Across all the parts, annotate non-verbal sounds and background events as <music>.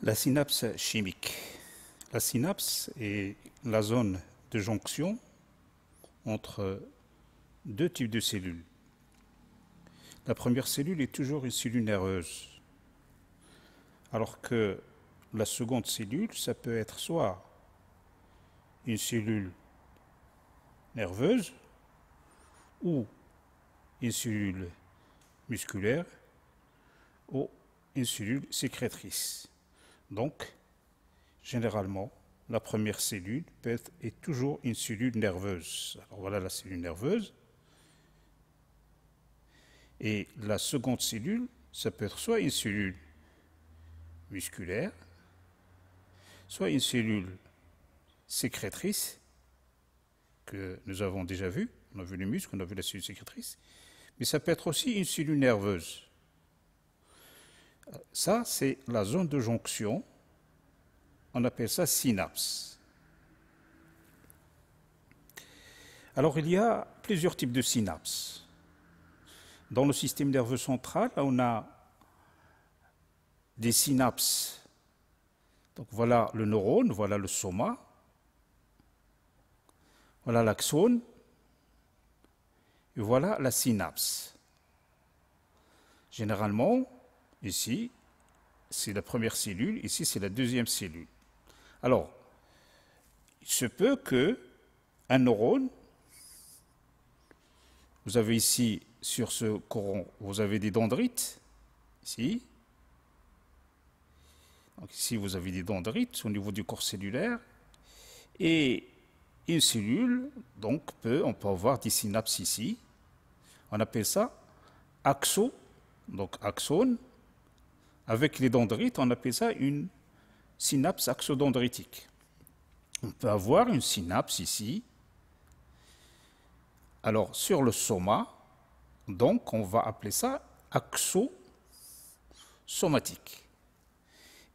La synapse chimique. La synapse est la zone de jonction entre deux types de cellules. La première cellule est toujours une cellule nerveuse, alors que la seconde cellule, ça peut être soit une cellule nerveuse ou une cellule musculaire ou une cellule sécrétrice. Donc, généralement, la première cellule peut être, est toujours une cellule nerveuse. Alors voilà la cellule nerveuse. Et la seconde cellule, ça peut être soit une cellule musculaire, soit une cellule sécrétrice, que nous avons déjà vu. On a vu les muscles, on a vu la cellule sécrétrice. Mais ça peut être aussi une cellule nerveuse. Ça, c'est la zone de jonction. On appelle ça synapse. Alors, il y a plusieurs types de synapses. Dans le système nerveux central, on a des synapses. Donc voilà le neurone, voilà le soma, voilà l'axone, et voilà la synapse. Généralement, Ici, c'est la première cellule, ici, c'est la deuxième cellule. Alors, il se peut que un neurone, vous avez ici, sur ce coron, vous avez des dendrites, ici. Donc ici, vous avez des dendrites au niveau du corps cellulaire. Et une cellule, donc, peut, on peut avoir des synapses ici. On appelle ça axo, donc axone, avec les dendrites, on appelle ça une synapse axodendritique. On peut avoir une synapse ici. Alors, sur le soma, donc, on va appeler ça axosomatique.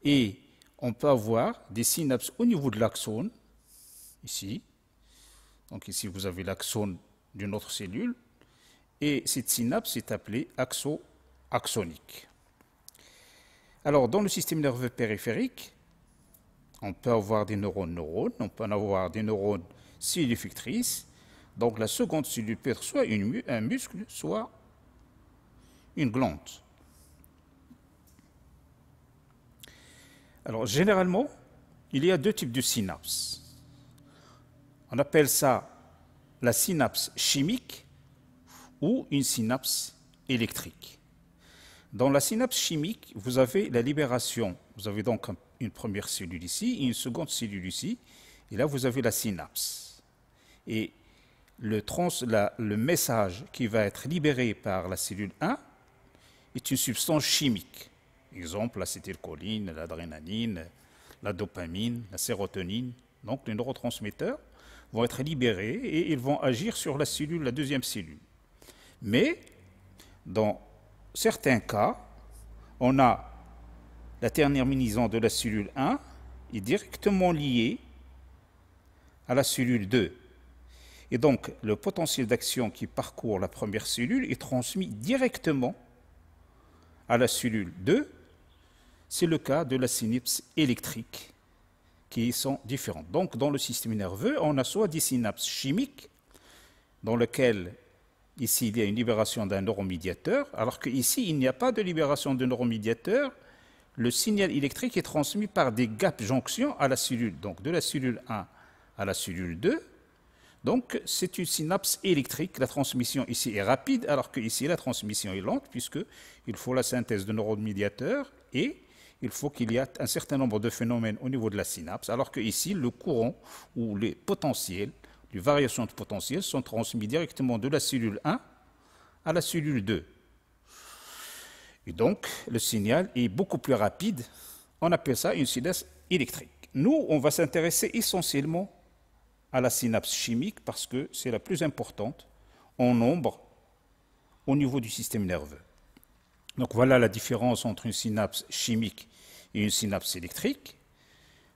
Et on peut avoir des synapses au niveau de l'axone, ici. Donc, ici, vous avez l'axone d'une autre cellule. Et cette synapse est appelée axo-axonique. Alors, dans le système nerveux périphérique, on peut avoir des neurones-neurones, on peut en avoir des neurones cellulifectrices. Donc, la seconde cellule soit un muscle, soit une glande. Alors, généralement, il y a deux types de synapses. On appelle ça la synapse chimique ou une synapse électrique. Dans la synapse chimique, vous avez la libération. Vous avez donc une première cellule ici et une seconde cellule ici. Et là, vous avez la synapse. Et le, le message qui va être libéré par la cellule 1 est une substance chimique. Exemple, l'acétylcholine, l'adrénaline, la dopamine, la sérotonine. Donc, les neurotransmetteurs vont être libérés et ils vont agir sur la cellule, la deuxième cellule. Mais dans certains cas, on a la terminaison de la cellule 1 est directement liée à la cellule 2. Et donc, le potentiel d'action qui parcourt la première cellule est transmis directement à la cellule 2. C'est le cas de la synapse électrique, qui sont différentes. Donc, dans le système nerveux, on a soit des synapses chimiques, dans lesquelles Ici, il y a une libération d'un neuromédiateur, alors qu'ici, il n'y a pas de libération de neuromédiateur. Le signal électrique est transmis par des gaps jonctions à la cellule, donc de la cellule 1 à la cellule 2. Donc, c'est une synapse électrique. La transmission ici est rapide, alors qu'ici, la transmission est lente, puisqu'il faut la synthèse de neuromédiateurs et il faut qu'il y ait un certain nombre de phénomènes au niveau de la synapse, alors qu'ici, le courant ou les potentiels les variations de potentiel sont transmises directement de la cellule 1 à la cellule 2. Et donc, le signal est beaucoup plus rapide. On appelle ça une synapse électrique. Nous, on va s'intéresser essentiellement à la synapse chimique parce que c'est la plus importante en nombre au niveau du système nerveux. Donc voilà la différence entre une synapse chimique et une synapse électrique.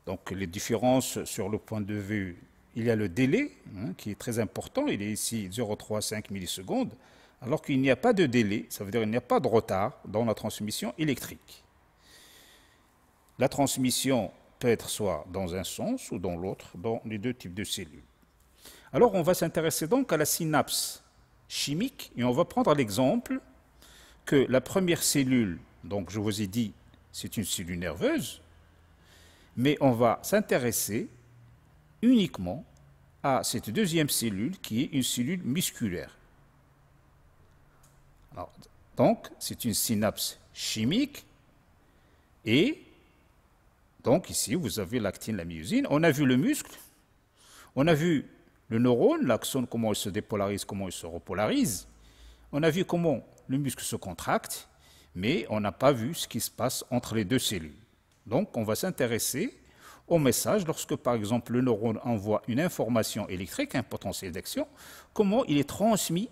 Donc les différences sur le point de vue il y a le délai, hein, qui est très important, il est ici 0,35 millisecondes, alors qu'il n'y a pas de délai, ça veut dire qu'il n'y a pas de retard dans la transmission électrique. la transmission peut être soit dans un sens ou dans l'autre, dans les deux types de cellules. Alors on va s'intéresser donc à la synapse chimique et on va prendre l'exemple que la première cellule, donc je vous ai dit, c'est une cellule nerveuse, mais on va s'intéresser uniquement à cette deuxième cellule qui est une cellule musculaire. donc, c'est une synapse chimique et donc ici, vous avez l'actine, la myosine. On a vu le muscle, on a vu le neurone, l'axone, comment il se dépolarise, comment il se repolarise. On a vu comment le muscle se contracte, mais on n'a pas vu ce qui se passe entre les deux cellules. Donc, on va s'intéresser au message lorsque, par exemple, le neurone envoie une information électrique, un potentiel d'action, comment il est transmis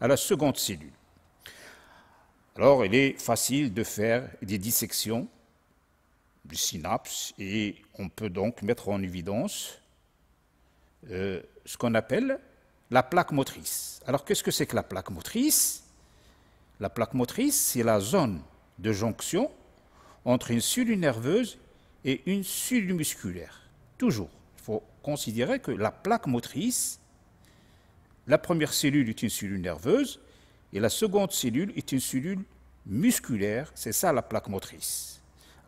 à la seconde cellule. Alors, il est facile de faire des dissections du synapse et on peut donc mettre en évidence euh, ce qu'on appelle la plaque motrice. Alors qu'est-ce que c'est que la plaque motrice? La plaque motrice, c'est la zone de jonction entre une cellule nerveuse et une cellule musculaire. Toujours. Il faut considérer que la plaque motrice, la première cellule est une cellule nerveuse et la seconde cellule est une cellule musculaire. C'est ça la plaque motrice.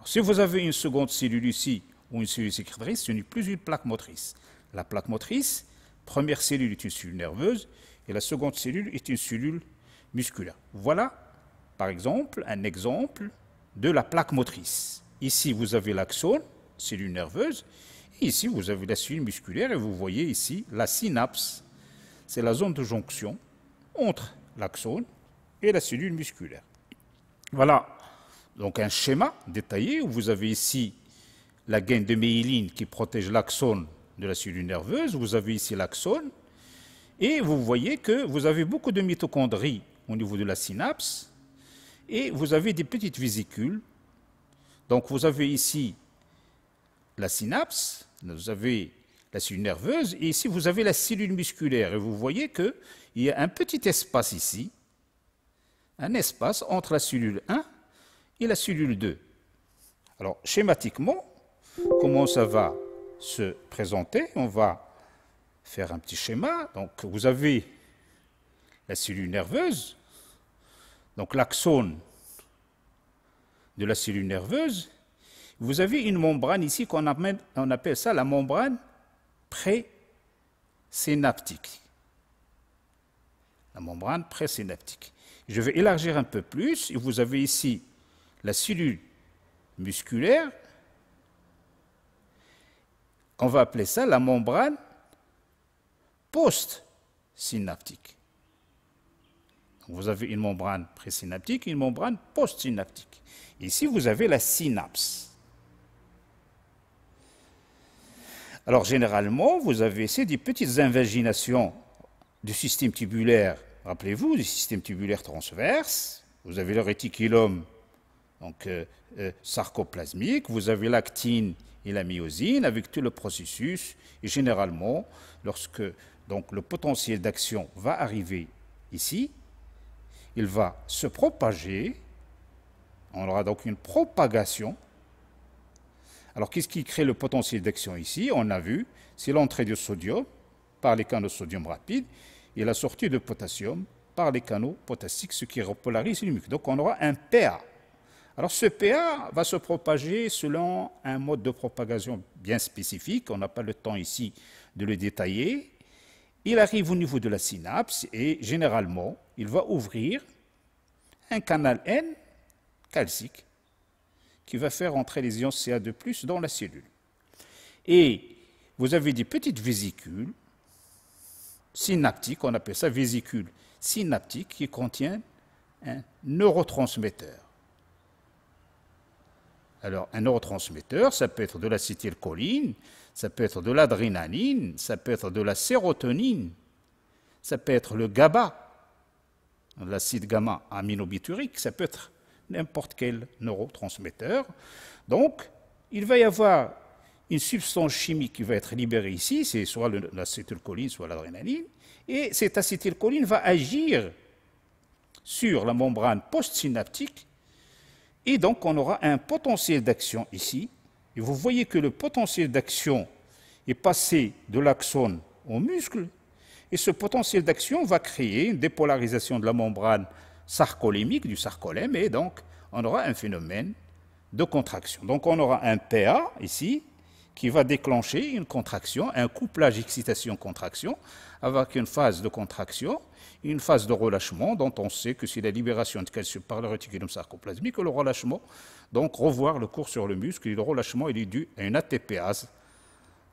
Si vous avez une seconde cellule ici ou une cellule sécrétrice, ce n'est plus une plaque motrice. La plaque motrice, première cellule est une cellule nerveuse et la seconde cellule est une cellule musculaire. Voilà, par exemple, un exemple de la plaque motrice. Ici, vous avez l'axone, cellule nerveuse, et ici, vous avez la cellule musculaire, et vous voyez ici la synapse. C'est la zone de jonction entre l'axone et la cellule musculaire. Voilà donc un schéma détaillé où vous avez ici la gaine de myéline qui protège l'axone de la cellule nerveuse, vous avez ici l'axone, et vous voyez que vous avez beaucoup de mitochondries au niveau de la synapse, et vous avez des petites vésicules. Donc vous avez ici la synapse, vous avez la cellule nerveuse, et ici vous avez la cellule musculaire, et vous voyez qu'il y a un petit espace ici, un espace entre la cellule 1 et la cellule 2. Alors, schématiquement, comment ça va se présenter? On va faire un petit schéma. Donc, vous avez la cellule nerveuse, donc l'axone de la cellule nerveuse. Vous avez une membrane ici qu'on appelle, ça la membrane présynaptique. La membrane présynaptique. Je vais élargir un peu plus. Et vous avez ici la cellule musculaire, on va appeler ça la membrane post-synaptique. Vous avez une membrane présynaptique et une membrane post-synaptique. Ici, vous avez la synapse. Alors, généralement, vous avez ici des petites invaginations du système tubulaire. Rappelez-vous, du système tubulaire transverse. Vous avez le réticulum donc euh, euh, sarcoplasmique, vous avez l'actine et la myosine avec tout le processus. Et généralement, lorsque donc, le potentiel d'action va arriver ici, il va se propager. On aura donc une propagation. Alors, qu'est-ce qui crée le potentiel d'action ici? On a vu, c'est l'entrée du sodium par les canaux sodium rapide et la sortie de potassium par les canaux potassiques, ce qui repolarise le Donc, on aura un PA. Alors ce PA va se propager selon un mode de propagation bien spécifique, on n'a pas le temps ici de le détailler. Il arrive au niveau de la synapse et généralement, il va ouvrir un canal N calcique qui va faire entrer les ions Ca2+, dans la cellule. Et vous avez des petites vésicules synaptiques, on appelle ça vésicules synaptiques, qui contiennent un neurotransmetteur. Alors, un neurotransmetteur, ça peut être de l'acétylcholine, ça peut être de l'adrénaline, ça peut être de la sérotonine, ça peut être le GABA, l'acide gamma aminobiturique, ça peut être n'importe quel neurotransmetteur. Donc, il va y avoir une substance chimique qui va être libérée ici, c'est soit l'acétylcholine, soit l'adrénaline, et cette acétylcholine va agir sur la membrane postsynaptique et donc, on aura un potentiel d'action ici Et vous voyez que le potentiel d'action est passé de l'axone au muscle, et ce potentiel d'action va créer une dépolarisation de la membrane sarcolémique, du sarcolème, et donc on aura un phénomène de contraction. Donc on aura un PA ici qui va déclencher une contraction, un couplage excitation-contraction, avec une phase de contraction, une phase de relâchement, dont on sait que c'est la libération de calcium par le réticulum sarcoplasmique, le relâchement, donc revoir le cours sur le muscle, et le relâchement il est dû à une ATPase,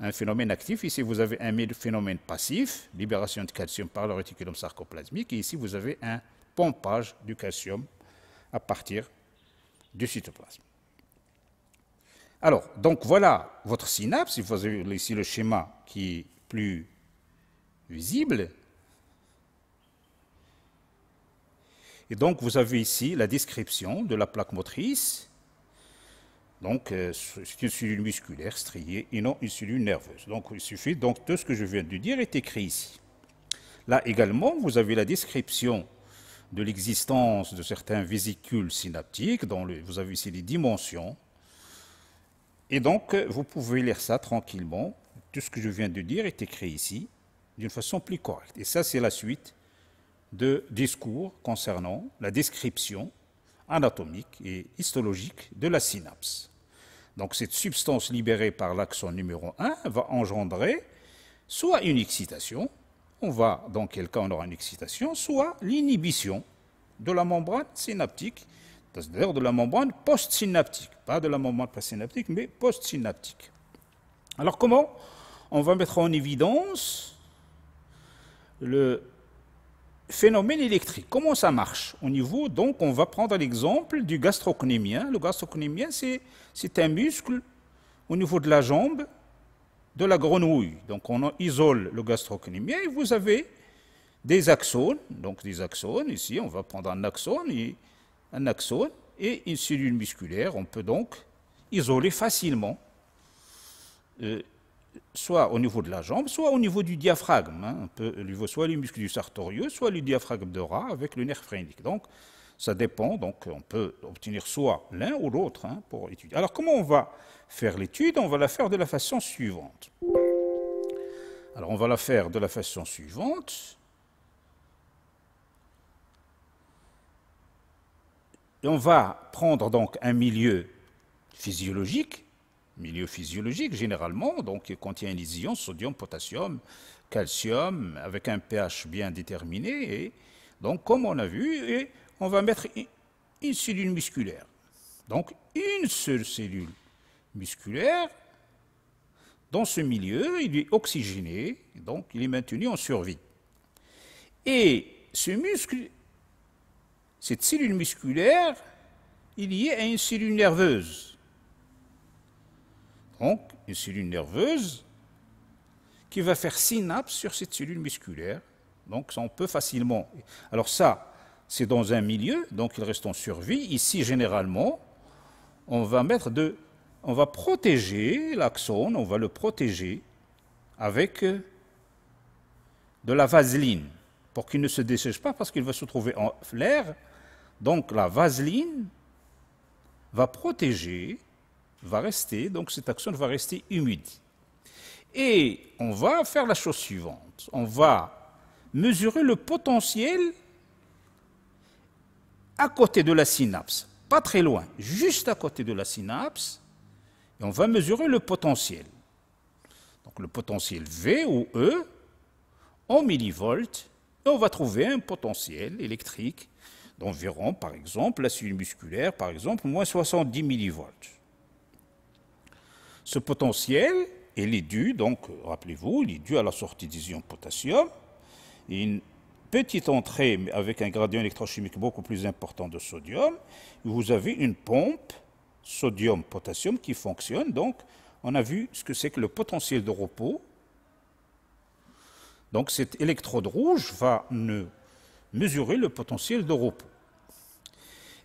un phénomène actif. Ici, vous avez un phénomène passif, libération de calcium par le réticulum sarcoplasmique, et ici, vous avez un pompage du calcium à partir du cytoplasme. Alors, donc voilà votre synapse. Vous avez ici le schéma qui est plus visible. Et donc, vous avez ici la description de la plaque motrice. Donc, euh, c'est une cellule musculaire striée et non une cellule nerveuse. Donc, il suffit donc de ce que je viens de dire est écrit ici. Là également, vous avez la description de l'existence de certains vésicules synaptiques, dont vous avez ici les dimensions, et donc, vous pouvez lire ça tranquillement. Tout ce que je viens de dire est écrit ici d'une façon plus correcte. Et ça, c'est la suite de discours concernant la description anatomique et histologique de la synapse. Donc cette substance libérée par l'axone numéro 1 va engendrer soit une excitation, on va, dans quel cas on aura une excitation, soit l'inhibition de la membrane synaptique c'est-à-dire de la membrane postsynaptique, pas de la membrane présynaptique, mais postsynaptique. Alors comment on va mettre en évidence le phénomène électrique? Comment ça marche Au niveau, donc, on va prendre l'exemple du gastrocnémien. Le gastrocnémien, c'est un muscle au niveau de la jambe de la grenouille. Donc on isole le gastrocnémien et vous avez des axones. Donc des axones, ici on va prendre un axone et un axone et une cellule musculaire. On peut donc isoler facilement, euh, soit au niveau de la jambe, soit au niveau du diaphragme. Hein. On peut, soit les muscles du sartorieux, soit le diaphragme de rat avec le nerf phrénique. Donc, ça dépend. Donc, on peut obtenir soit l'un ou l'autre hein, pour étudier. Alors, comment on va faire l'étude? On va la faire de la façon suivante. Alors, on va la faire de la façon suivante. on va prendre donc un milieu physiologique, milieu physiologique généralement, donc qui contient les ions sodium, potassium, calcium, avec un pH bien déterminé. Et donc, comme on a vu, et on va mettre une cellule musculaire. Donc, une seule cellule musculaire dans ce milieu, il est oxygéné, donc il est maintenu en survie. Et ce muscle cette cellule musculaire est liée à une cellule nerveuse. Donc, une cellule nerveuse qui va faire synapse sur cette cellule musculaire. Donc, ça, on peut facilement. Alors, ça, c'est dans un milieu, donc il reste en survie. Ici, généralement, on va mettre de. On va protéger l'axone, on va le protéger avec de la vaseline pour qu'il ne se dessèche pas parce qu'il va se trouver en l'air donc la vaseline va protéger, va rester, donc cette action va rester humide. Et on va faire la chose suivante. On va mesurer le potentiel à côté de la synapse, pas très loin, juste à côté de la synapse, et on va mesurer le potentiel. Donc le potentiel V ou E en millivolts, et on va trouver un potentiel électrique d'environ, par exemple, la cellule musculaire, par exemple, moins 70 millivolts. Ce potentiel, il est dû, donc, rappelez-vous, il est dû à la sortie des ions potassium, petite entrée avec un gradient électrochimique beaucoup plus important de sodium, vous avez une pompe sodium-potassium qui fonctionne. Donc, on a vu ce que c'est que le potentiel de repos. Donc, cette électrode rouge va mesurer le potentiel de repos.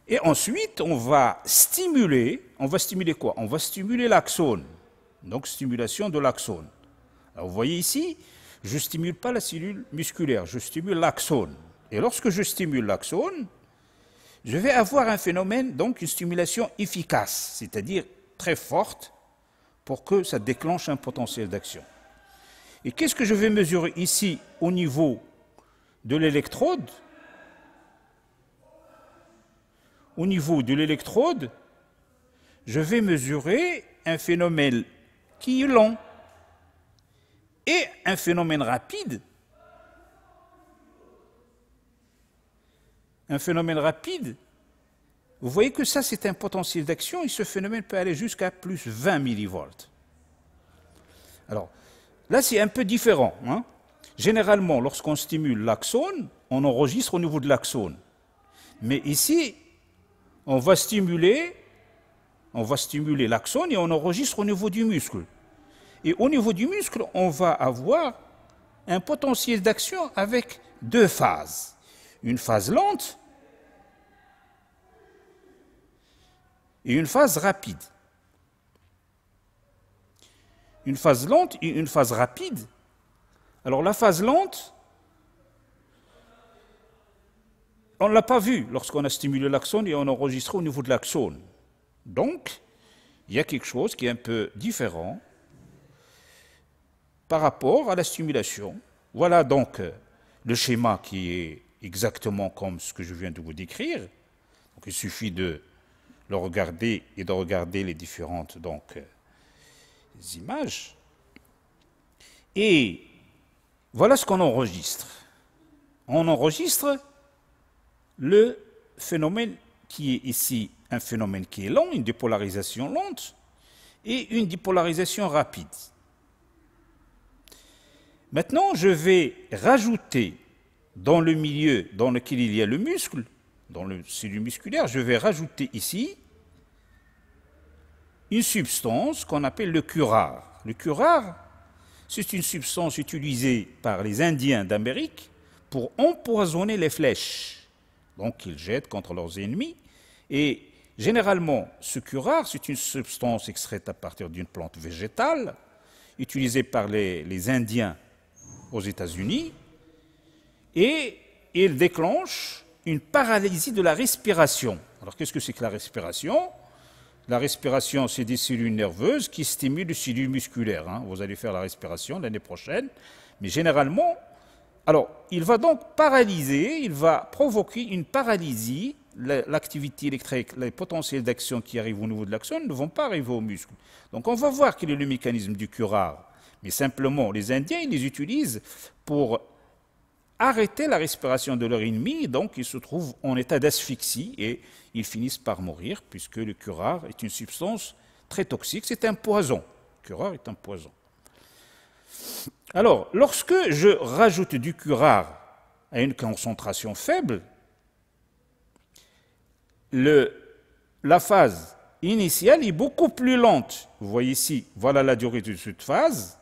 Et ensuite, on va stimuler, on va stimuler quoi? On va stimuler l'axone, donc stimulation de l'axone. vous voyez ici, je ne stimule pas la cellule musculaire, je stimule l'axone. Et lorsque je stimule l'axone, je vais avoir un phénomène, donc une stimulation efficace, c'est-à-dire très forte, pour que ça déclenche un potentiel d'action. Et qu'est-ce que je vais mesurer ici au niveau de l'électrode? Au niveau de l'électrode, je vais mesurer un phénomène qui est lent et un phénomène rapide. Un phénomène rapide, vous voyez que ça c'est un potentiel d'action et ce phénomène peut aller jusqu'à plus 20 millivolts. Alors là c'est un peu différent. Hein. Généralement lorsqu'on stimule l'axone, on enregistre au niveau de l'axone. Mais ici, on va stimuler on va stimuler l'axone et on enregistre au niveau du muscle. Et au niveau du muscle, on va avoir un potentiel d'action avec deux phases. Une phase lente et une phase rapide. Une phase lente et une phase rapide. Alors la phase lente, on ne l'a pas vue lorsqu'on a stimulé l'axone et on a enregistré au niveau de l'axone. Donc, il y a quelque chose qui est un peu différent par rapport à la stimulation. Voilà donc euh, le schéma qui est exactement comme ce que je viens de vous décrire. Il suffit de le regarder et de regarder les différentes euh, images. Et voilà ce qu'on enregistre. On enregistre le phénomène qui est ici un phénomène qui est lent, une dépolarisation lente, et une dépolarisation rapide. Maintenant, je vais rajouter dans le milieu dans lequel il y a le muscle, dans le cellule musculaire, je vais rajouter ici une substance qu'on appelle le curare. Le curare, c'est une substance utilisée par les Indiens d'Amérique pour empoisonner les flèches. Donc ils jettent contre leurs ennemis. Et Généralement, ce curare, c'est une substance extraite à partir d'une plante végétale, utilisée par les, Indiens aux États-Unis, et il déclenche une paralysie de la respiration. Alors qu'est-ce que c'est que la respiration? La respiration, c'est des cellules nerveuses qui stimulent les cellules musculaires. Hein. Vous allez faire la respiration l'année prochaine, mais généralement, alors il va donc paralyser, il va provoquer une paralysie l'activité électrique, les potentiels d'action qui arrivent au niveau de l'axone ne vont pas arriver au muscle. Donc on va voir quel est le mécanisme du curare. Mais simplement, les Indiens, ils les utilisent pour arrêter la respiration de leur ennemi, donc ils se trouvent en état d'asphyxie et ils finissent par mourir, puisque le curare est une substance très toxique, c'est un poison. Le curare est un poison. Alors, lorsque je rajoute du curare à une concentration faible, la phase initiale est beaucoup plus lente. Vous voyez ici, voilà la durée de cette phase,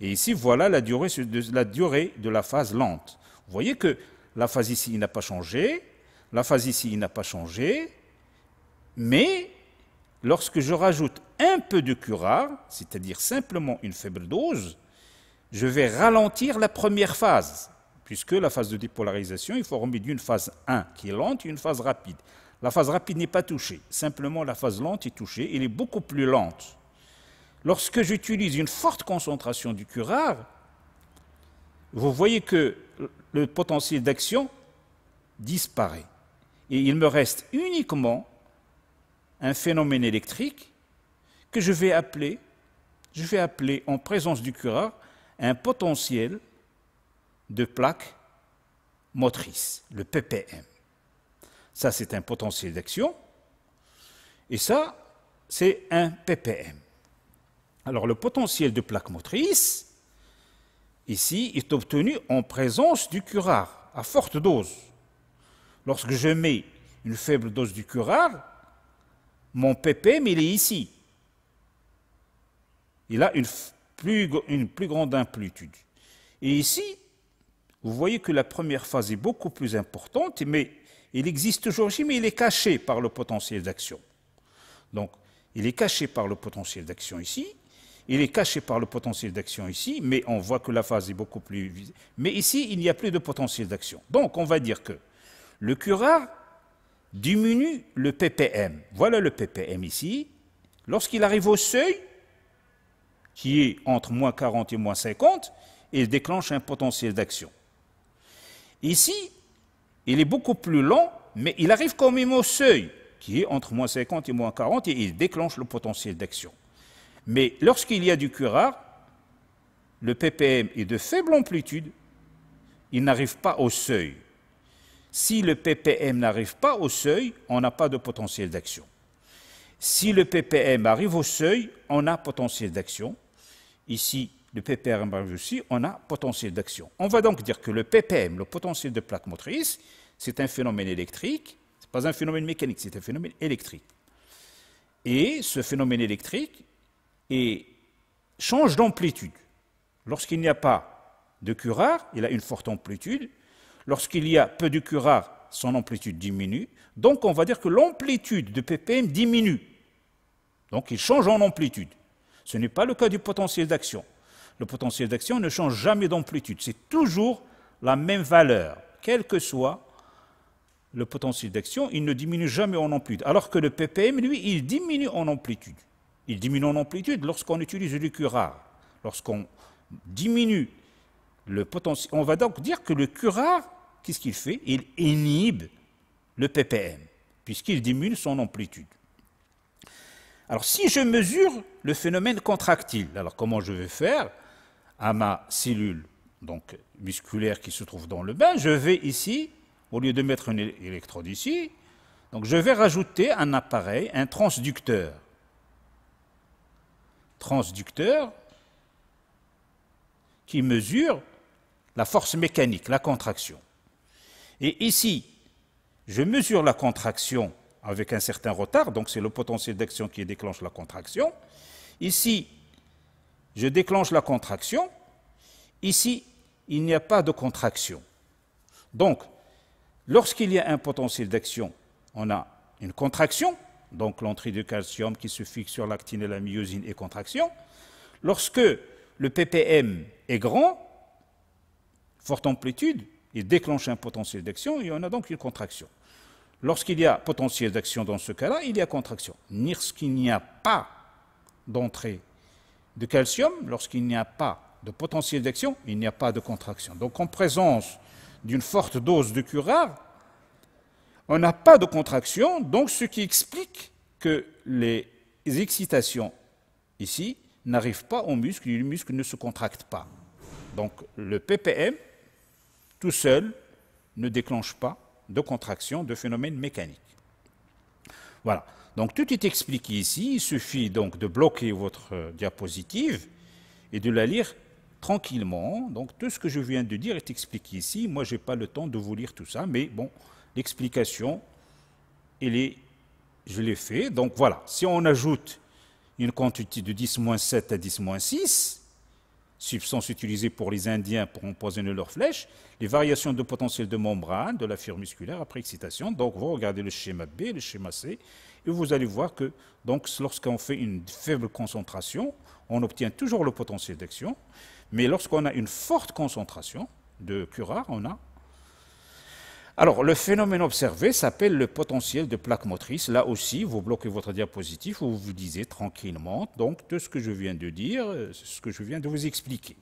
et ici, voilà la durée de la, phase lente. Vous voyez que la phase ici n'a pas changé, la phase ici n'a pas changé, mais lorsque je rajoute un peu de curare, c'est-à-dire simplement une faible dose, je vais ralentir la première phase, puisque la phase de dépolarisation, il faut remettre une phase 1 qui est lente et une phase rapide. La phase rapide n'est pas touchée, simplement la phase lente est touchée, elle est beaucoup plus lente. Lorsque j'utilise une forte concentration du curare, vous voyez que le potentiel d'action disparaît. Et il me reste uniquement un phénomène électrique que je vais appeler, je vais appeler en présence du curare un potentiel de plaque motrice, le ppm. Ça, c'est un potentiel d'action. Et ça, c'est un ppm. Alors, le potentiel de plaque motrice, ici, est obtenu en présence du curare, à forte dose. Lorsque je mets une faible dose du curare, mon ppm, il est ici. Il a une plus, grande amplitude. Et ici, vous voyez que la première phase est beaucoup plus importante, mais il existe toujours ici, mais il est caché par le potentiel d'action. Donc, il est caché par le potentiel d'action ici, il est caché par le potentiel d'action ici, mais on voit que la phase est beaucoup plus. Mais ici, il n'y a plus de potentiel d'action. Donc, on va dire que le curare diminue le ppm. Voilà le ppm ici. Lorsqu'il arrive au seuil, qui est entre moins 40 et moins 50, et il déclenche un potentiel d'action. Ici, il est beaucoup plus lent, mais il arrive quand même au seuil, qui est entre moins 50 et moins 40, et il déclenche le potentiel d'action. Mais lorsqu'il y a du curare, le ppm est de faible amplitude, il n'arrive pas au seuil. Si le ppm n'arrive pas au seuil, on n'a pas de potentiel d'action. Si le ppm arrive au seuil, on a potentiel d'action. Ici, le ppm arrive aussi, on a potentiel d'action. On va donc dire que le ppm, le potentiel de plaque motrice, c'est un phénomène électrique, ce n'est pas un phénomène mécanique, c'est un phénomène électrique. Et ce phénomène électrique change d'amplitude. Lorsqu'il n'y a pas de curare, il a une forte amplitude. Lorsqu'il y a peu de curare, son amplitude diminue. Donc on va dire que l'amplitude de ppm diminue. Donc il change en amplitude. Ce n'est pas le cas du potentiel d'action. Le potentiel d'action ne change jamais d'amplitude. C'est toujours la même valeur, quel que soit le potentiel d'action, il ne diminue jamais en amplitude. Alors que le ppm, lui, il diminue en amplitude. Il diminue en amplitude lorsqu'on utilise du curare. Lorsqu'on diminue le potentiel. On va donc dire que le curare, qu'est-ce qu'il fait? Il inhibe le ppm, puisqu'il diminue son amplitude. Alors si je mesure le phénomène contractile, alors comment je vais faire? À ma cellule donc, musculaire qui se trouve dans le bain, je vais ici, au lieu de mettre une électrode ici, donc je vais rajouter un appareil, un transducteur. Transducteur qui mesure la force mécanique, la contraction. Et ici, je mesure la contraction avec un certain retard, donc c'est le potentiel d'action qui déclenche la contraction. Ici, je déclenche la contraction. Ici, il n'y a pas de contraction. Donc, lorsqu'il y a un potentiel d'action, on a une contraction, donc l'entrée de calcium qui se fixe sur l'actine et la myosine est contraction. Lorsque le ppm est grand, forte amplitude, il déclenche un potentiel d'action et on a donc une contraction. Lorsqu'il y a potentiel d'action dans ce cas-là, il y a contraction. Lorsqu'il n'y a pas d'entrée de calcium, lorsqu'il n'y a pas de potentiel d'action, il n'y a pas de contraction. Donc en présence d'une forte dose de curare, on n'a pas de contraction, donc ce qui explique que les excitations ici n'arrivent pas au muscle et le muscle ne se contracte pas. Donc le ppm tout seul ne déclenche pas de contraction de phénomène mécanique. Voilà. Donc tout est expliqué ici. Il suffit donc de bloquer votre euh, diapositive et de la lire tranquillement. Donc tout ce que je viens de dire est expliqué ici. Moi, je n'ai pas le temps de vous lire tout ça, mais bon, l'explication, je l'ai fait. Donc voilà, si on ajoute une quantité de 10-7 à 10-6, substance utilisée pour les Indiens pour empoisonner leurs flèches, les variations de potentiel de membrane de la fibre musculaire après excitation. Donc, vous regardez le schéma B, le schéma C, et vous allez voir que lorsqu'on fait une faible concentration, on obtient toujours le potentiel d'action, mais lorsqu'on a une forte concentration de curare, on a alors, le phénomène observé s'appelle le potentiel de plaque motrice. Là aussi, vous bloquez votre diapositive, vous vous disez tranquillement, donc, tout ce que je viens de dire, ce que je viens de vous expliquer.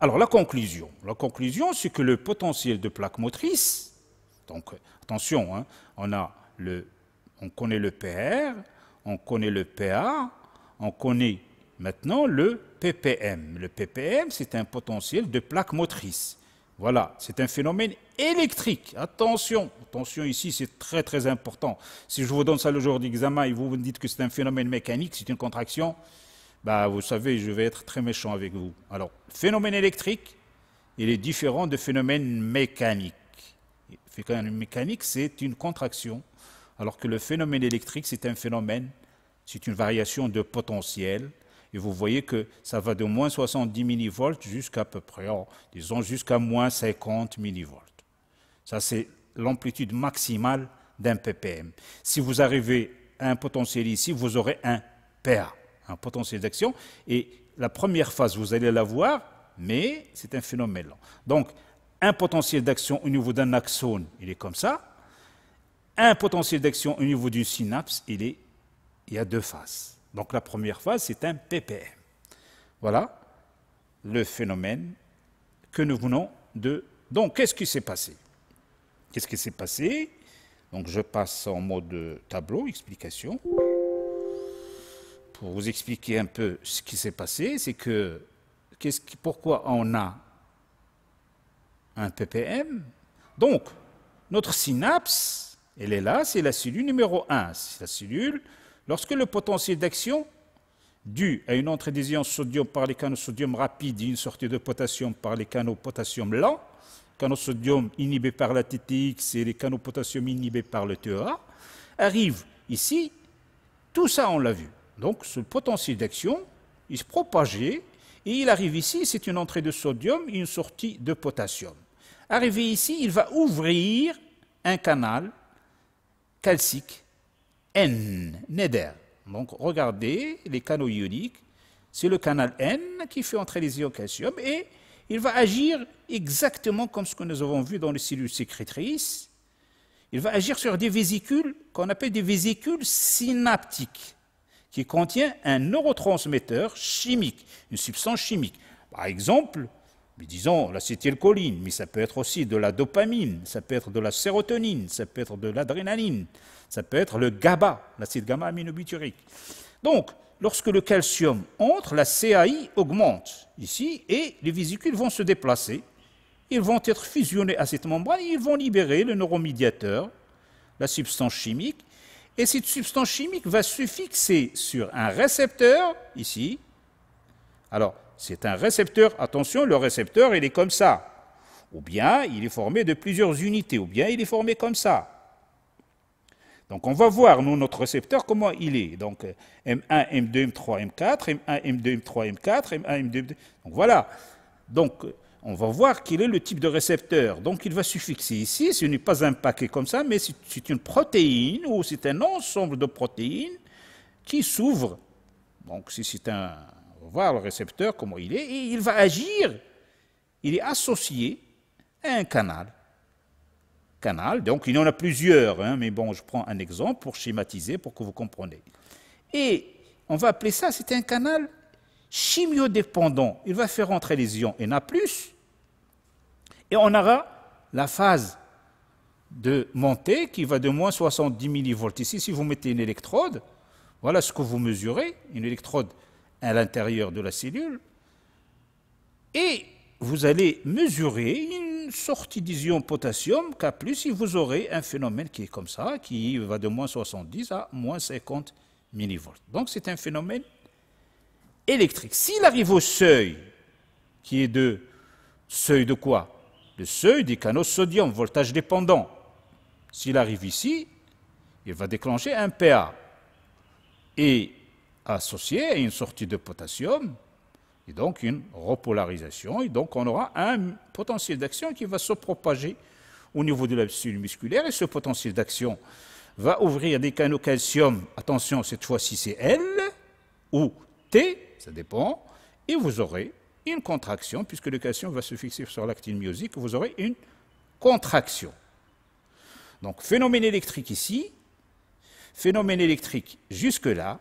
Alors, la conclusion. La conclusion, c'est que le potentiel de plaque motrice, donc, attention, hein, on, a le, on connaît le PR, on connaît le PA, on connaît maintenant le ppm. Le ppm, c'est un potentiel de plaque motrice. Voilà, c'est un phénomène électrique. Attention, attention ici, c'est très très important. Si je vous donne ça le jour d'examen et vous me dites que c'est un phénomène mécanique, c'est une contraction, bah, vous savez, je vais être très méchant avec vous. Alors, phénomène électrique, il est différent de phénomène mécanique. Phénomène mécanique, c'est une contraction, alors que le phénomène électrique, c'est un phénomène, c'est une variation de potentiel et vous voyez que ça va de moins 70 millivolts jusqu'à peu près, oh, disons jusqu'à moins 50 millivolts. Ça, c'est l'amplitude maximale d'un ppm. Si vous arrivez à un potentiel ici, vous aurez un PA, un potentiel d'action, et la première phase, vous allez la voir, mais c'est un phénomène. Donc, un potentiel d'action au niveau d'un axone, il est comme ça. Un potentiel d'action au niveau d'une synapse, il, est, il y a deux phases. Donc la première phase, c'est un ppm. Voilà le phénomène que nous venons de... Donc qu'est-ce qui s'est passé? Qu'est-ce qui s'est passé? Donc je passe en mode tableau, explication. Pour vous expliquer un peu ce qui s'est passé, c'est que pourquoi on a un ppm Donc, notre synapse, elle est là, c'est la cellule numéro 1. C'est la cellule, lorsque le potentiel d'action dû à une entrée des ions sodium par les canaux sodium rapide et une sortie de potassium par les canaux potassium lent, canaux sodium inhibés par la TTX et les canaux potassium inhibés par le TEA, arrive ici, tout ça on l'a vu. Donc ce potentiel d'action, il se propageait et il arrive ici, c'est une entrée de sodium et une sortie de potassium. Arrivé ici, il va ouvrir un canal calcique N, Neder. Donc regardez les canaux ioniques, c'est le canal N qui fait entrer les ions calcium et il va agir exactement comme ce que nous avons vu dans les cellules sécrétrices. Il va agir sur des vésicules qu'on appelle des vésicules synaptiques, qui contiennent un neurotransmetteur chimique, une substance chimique. Par exemple, disons l'acétylcholine, mais ça peut être aussi de la dopamine, ça peut être de la sérotonine, ça peut être de l'adrénaline, ça peut être le GABA, l'acide gamma-aminobutyrique. Donc, lorsque le calcium entre, la CAI augmente ici et les vésicules vont se déplacer. Ils vont être fusionnés à cette membrane et ils vont libérer le neuromédiateur, la substance chimique. Et cette substance chimique va se fixer sur un récepteur ici. Alors, c'est un récepteur, attention, le récepteur, il est comme ça. Ou bien il est formé de plusieurs unités, ou bien il est formé comme ça. Donc on va voir, nous, notre récepteur, comment il est. Donc M1, M2, M3, M4, M1, M2, M3, M4, M1, M2, M2. Donc voilà. Donc on va voir quel est le type de récepteur. Donc il va se fixer ici. Ce n'est pas un paquet comme ça, mais c'est une protéine ou c'est un ensemble de protéines qui s'ouvre. Donc si c'est un... On va voir le récepteur, comment il est, et il va agir. Il est associé à un canal Donc il y en a plusieurs, hein, mais bon, je prends un exemple pour schématiser, pour que vous compreniez. Et on va appeler ça, c'est un canal chimiodépendant. Il va faire entrer les ions Na+, et on aura la phase de montée qui va de moins 70 millivolts. Ici, si vous mettez une électrode, voilà ce que vous mesurez, une électrode à l'intérieur de la cellule, et vous allez mesurer une sortie d'ion potassium K+, et vous aurez un phénomène qui est comme ça, qui va de moins 70 à moins 50 millivolts. Donc c'est un phénomène électrique. S'il arrive au seuil, qui est de seuil de quoi? Le seuil des canaux sodium, voltage dépendant. S'il arrive ici, il va déclencher un PA. Et associé à une sortie de potassium, et donc une repolarisation, et donc on aura un potentiel d'action qui va se propager au niveau de la cellule musculaire, et ce potentiel d'action va ouvrir des canaux calcium, attention, cette fois-ci c'est L ou T, ça dépend, et vous aurez une contraction, puisque le calcium va se fixer sur l'actine myosique, vous aurez une contraction. Donc phénomène électrique ici, phénomène électrique jusque-là,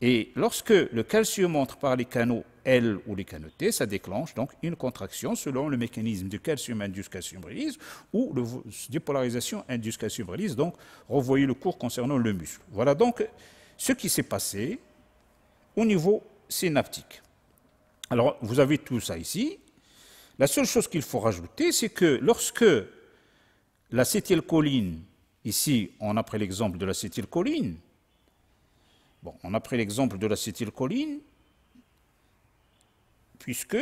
et lorsque le calcium entre par les canaux L ou les T, ça déclenche donc une contraction selon le mécanisme du calcium-induce calcium release ou de dépolarisation induce calcium release. Donc, revoyez le cours concernant le muscle. Voilà donc ce qui s'est passé au niveau synaptique. Alors, vous avez tout ça ici. La seule chose qu'il faut rajouter, c'est que lorsque l'acétylcholine, ici on a pris l'exemple de l'acétylcholine, Bon, on a pris l'exemple de l'acétylcholine, puisque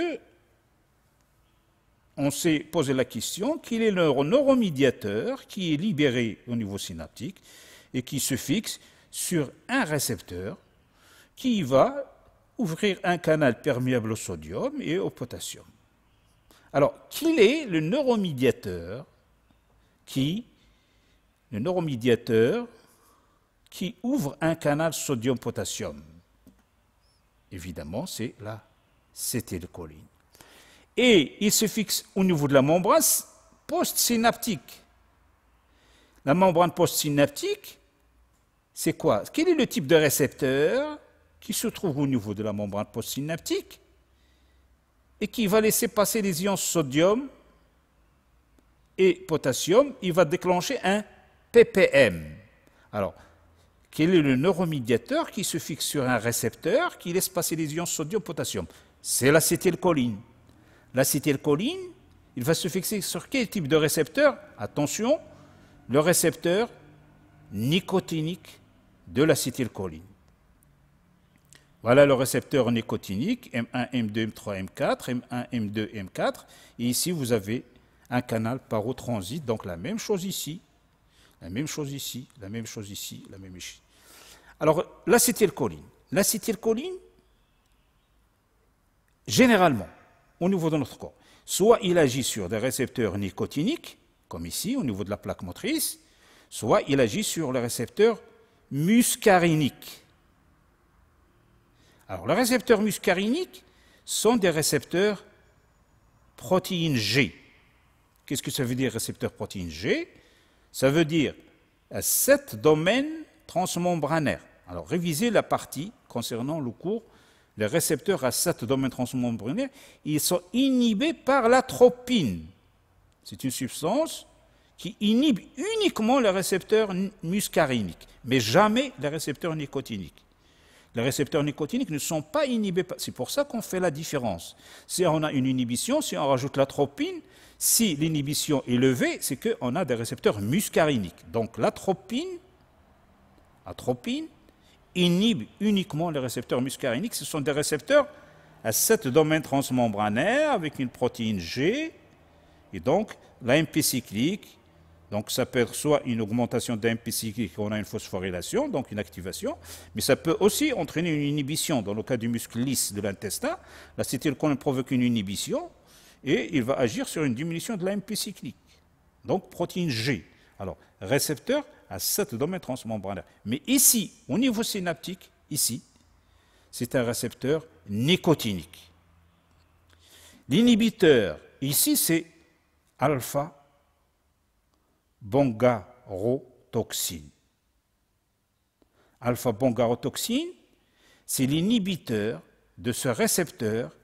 on s'est posé la question qu'il est le neuromédiateur qui est libéré au niveau synaptique et qui se fixe sur un récepteur qui va ouvrir un canal perméable au sodium et au potassium. Alors, qu'il est le neuromédiateur qui, le neuromédiateur qui ouvre un canal sodium-potassium. Évidemment, c'est la cétylcholine. Et il se fixe au niveau de la membrane postsynaptique. La membrane postsynaptique, c'est quoi? Quel est le type de récepteur qui se trouve au niveau de la membrane postsynaptique et qui va laisser passer les ions sodium et potassium, il va déclencher un ppm. Alors, quel est le neuromédiateur qui se fixe sur un récepteur qui laisse passer les ions sodium-potassium C'est l'acétylcholine. L'acétylcholine, il va se fixer sur quel type de récepteur? Attention, le récepteur nicotinique de l'acétylcholine. Voilà le récepteur nicotinique, M1, M2, M3, M4, M1, M2, M4. Et ici, vous avez un canal transit, donc la même chose ici, la même chose ici, la même chose ici, la même ici. Alors, l'acétylcholine. L'acétylcholine, généralement, au niveau de notre corps, soit il agit sur des récepteurs nicotiniques, comme ici, au niveau de la plaque motrice, soit il agit sur les récepteurs muscariniques. Alors, les récepteurs muscariniques sont des récepteurs protéine G. Qu'est-ce que ça veut dire récepteur protéine G? Ça veut dire sept domaines transmembranaires. Alors, révisez la partie concernant le cours. Les récepteurs à sept domaines transmembranaires, ils sont inhibés par l'atropine. C'est une substance qui inhibe uniquement les récepteurs muscariniques, mais jamais les récepteurs nicotiniques. Les récepteurs nicotiniques ne sont pas inhibés. C'est pour ça qu'on fait la différence. Si on a une inhibition, si on rajoute l'atropine, si l'inhibition est levée, c'est qu'on a des récepteurs muscariniques. Donc l'atropine, atropine, inhibe uniquement les récepteurs muscariniques. Ce sont des récepteurs à sept domaines transmembranaires avec une protéine G. Et donc l'AMP cyclique donc ça peut une augmentation d'AMP cyclique, on a une phosphorylation, donc une activation, mais ça peut aussi entraîner une inhibition. Dans le cas du muscle lisse de l'intestin, l'acétylcholine provoque une inhibition et il va agir sur une diminution de l'AMP cyclique. Donc protéine G. Alors récepteur à sept domaines transmembranaires. Mais ici, au niveau synaptique, ici, c'est un récepteur nicotinique. L'inhibiteur, ici, c'est alpha bongarotoxine. Alpha-bongarotoxine, c'est l'inhibiteur de ce récepteur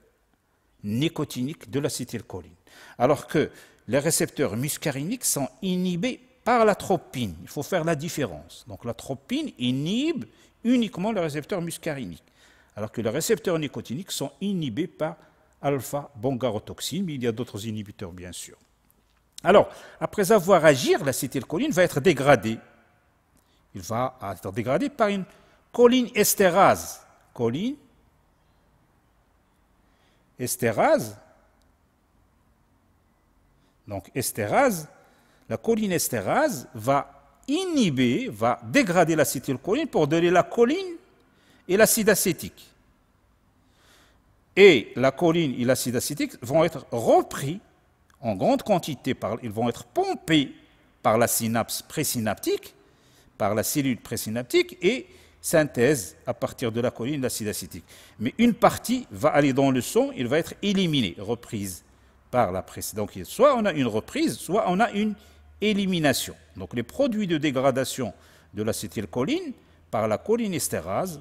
nicotinique de l'acétylcholine. Alors que les récepteurs muscariniques sont inhibés par la tropine. Il faut faire la différence. Donc la tropine inhibe uniquement le récepteur muscarinique, alors que les récepteurs nicotiniques sont inhibés par alpha-bongarotoxine, mais il y a d'autres inhibiteurs bien sûr. Alors, après avoir agi, l'acétylcholine va être dégradée. Il va être dégradé par une choline estérase. Choline estérase. Donc, estérase, la choline estérase va inhiber, va dégrader l'acétylcholine pour donner la choline et l'acide acétique. Et la choline et l'acide acétique vont être repris en grande quantité, ils vont être pompés par la synapse présynaptique, par la cellule présynaptique et synthèse à partir de la choline l'acide acétique. Mais une partie va aller dans le son, il va être éliminé, reprise par la presse. Donc soit on a une reprise, soit on a une élimination. Donc les produits de dégradation de l'acétylcholine par la cholinestérase.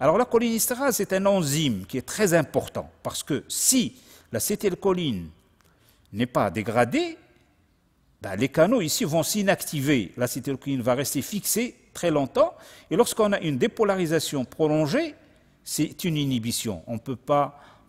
Alors la cholinestérase est un enzyme qui est très important parce que si l'acétylcholine n'est pas dégradé, ben, les canaux ici vont s'inactiver. L'acétylcholine va rester fixée très longtemps. Et lorsqu'on a une dépolarisation prolongée, c'est une inhibition. On ne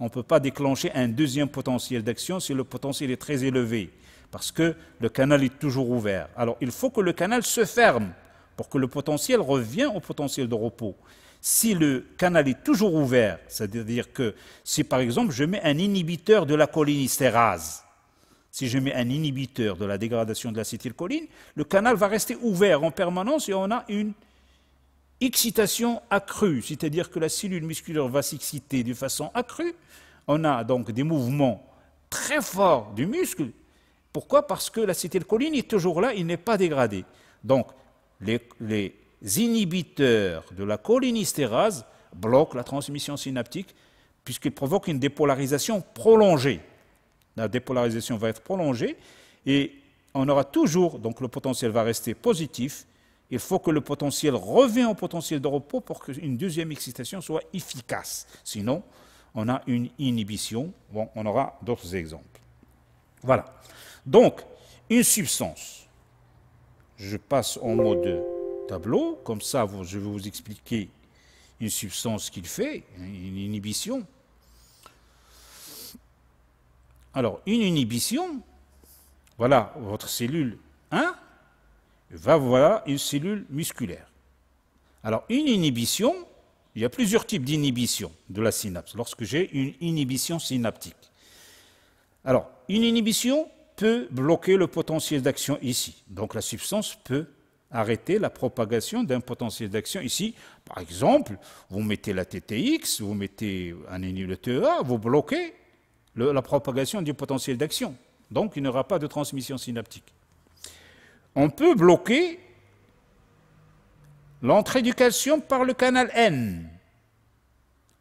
peut pas déclencher un deuxième potentiel d'action si le potentiel est très élevé, parce que le canal est toujours ouvert. Alors il faut que le canal se ferme pour que le potentiel revienne au potentiel de repos. Si le canal est toujours ouvert, c'est-à-dire que si par exemple je mets un inhibiteur de la cholinestérase, si je mets un inhibiteur de la dégradation de l'acétylcholine, le canal va rester ouvert en permanence et on a une excitation accrue, c'est-à-dire que la cellule musculaire va s'exciter de façon accrue. On a donc des mouvements très forts du muscle. Pourquoi? Parce que l'acétylcholine est toujours là, il n'est pas dégradé. Donc, les, inhibiteurs de la cholinestérase bloquent la transmission synaptique puisqu'ils provoquent une dépolarisation prolongée la dépolarisation va être prolongée et on aura toujours, donc le potentiel va rester positif il faut que le potentiel revienne au potentiel de repos pour qu'une deuxième excitation soit efficace. Sinon, on a une inhibition. Bon, on aura d'autres exemples. Voilà. Donc, une substance. Je passe en mode tableau, comme ça je vais vous expliquer une substance qu'il fait, une inhibition. Alors, une inhibition, voilà votre cellule 1, va voilà une cellule musculaire. Alors, une inhibition, il y a plusieurs types d'inhibition de la synapse lorsque j'ai une inhibition synaptique. Alors, une inhibition peut bloquer le potentiel d'action ici. Donc, la substance peut arrêter la propagation d'un potentiel d'action ici. Par exemple, vous mettez la TTX, vous mettez un TEA, vous bloquez la propagation du potentiel d'action. Donc, il n'y aura pas de transmission synaptique. On peut bloquer l'entrée du calcium par le canal N.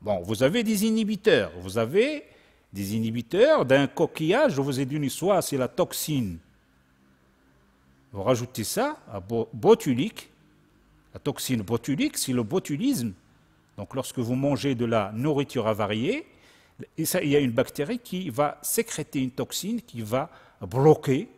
Bon, vous avez des inhibiteurs. Vous avez des inhibiteurs d'un coquillage, je vous ai dit soit c'est la toxine. Vous rajoutez ça à botulique. La toxine botulique, c'est le botulisme. Donc lorsque vous mangez de la nourriture avariée, il y a une bactérie qui va sécréter une toxine qui va bloquer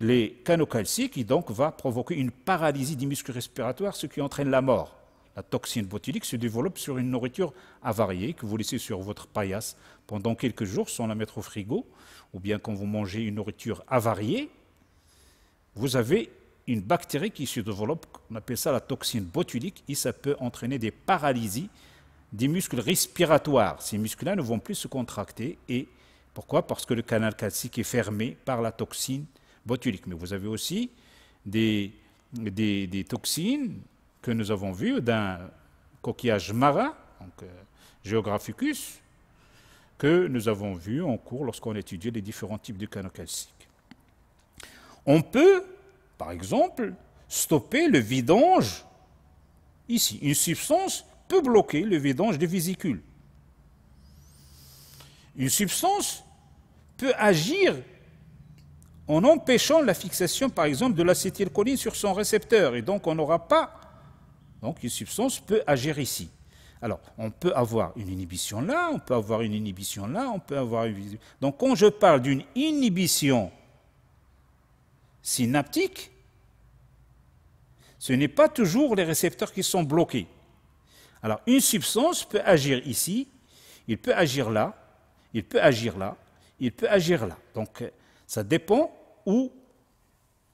les canaux calciques et donc va provoquer une paralysie des muscles respiratoires, ce qui entraîne la mort. La toxine botulique se développe sur une nourriture avariée que vous laissez sur votre paillasse pendant quelques jours sans la mettre au frigo, ou bien quand vous mangez une nourriture avariée, vous avez une bactérie qui se développe, on appelle ça la toxine botulique, et ça peut entraîner des paralysies des muscles respiratoires. Ces muscles-là ne vont plus se contracter. Et pourquoi? Parce que le canal calcique est fermé par la toxine botulique. Mais vous avez aussi des, des, toxines que nous avons vues d'un coquillage marin, donc euh, Geographicus, que nous avons vu en cours lorsqu'on étudiait les différents types de canaux calciques. On peut, par exemple, stopper le vidange ici. Une substance peut bloquer le vidange des vésicules. Une substance peut agir en empêchant la fixation, par exemple, de l'acétylcholine sur son récepteur. Et donc, on n'aura pas. Donc, une substance peut agir ici. Alors, on peut avoir une inhibition là, on peut avoir une inhibition là, on peut avoir une. Donc, quand je parle d'une inhibition synaptique, ce n'est pas toujours les récepteurs qui sont bloqués. Alors, une substance peut agir ici, il peut agir là, il peut agir là, il peut agir là. Donc, ça dépend où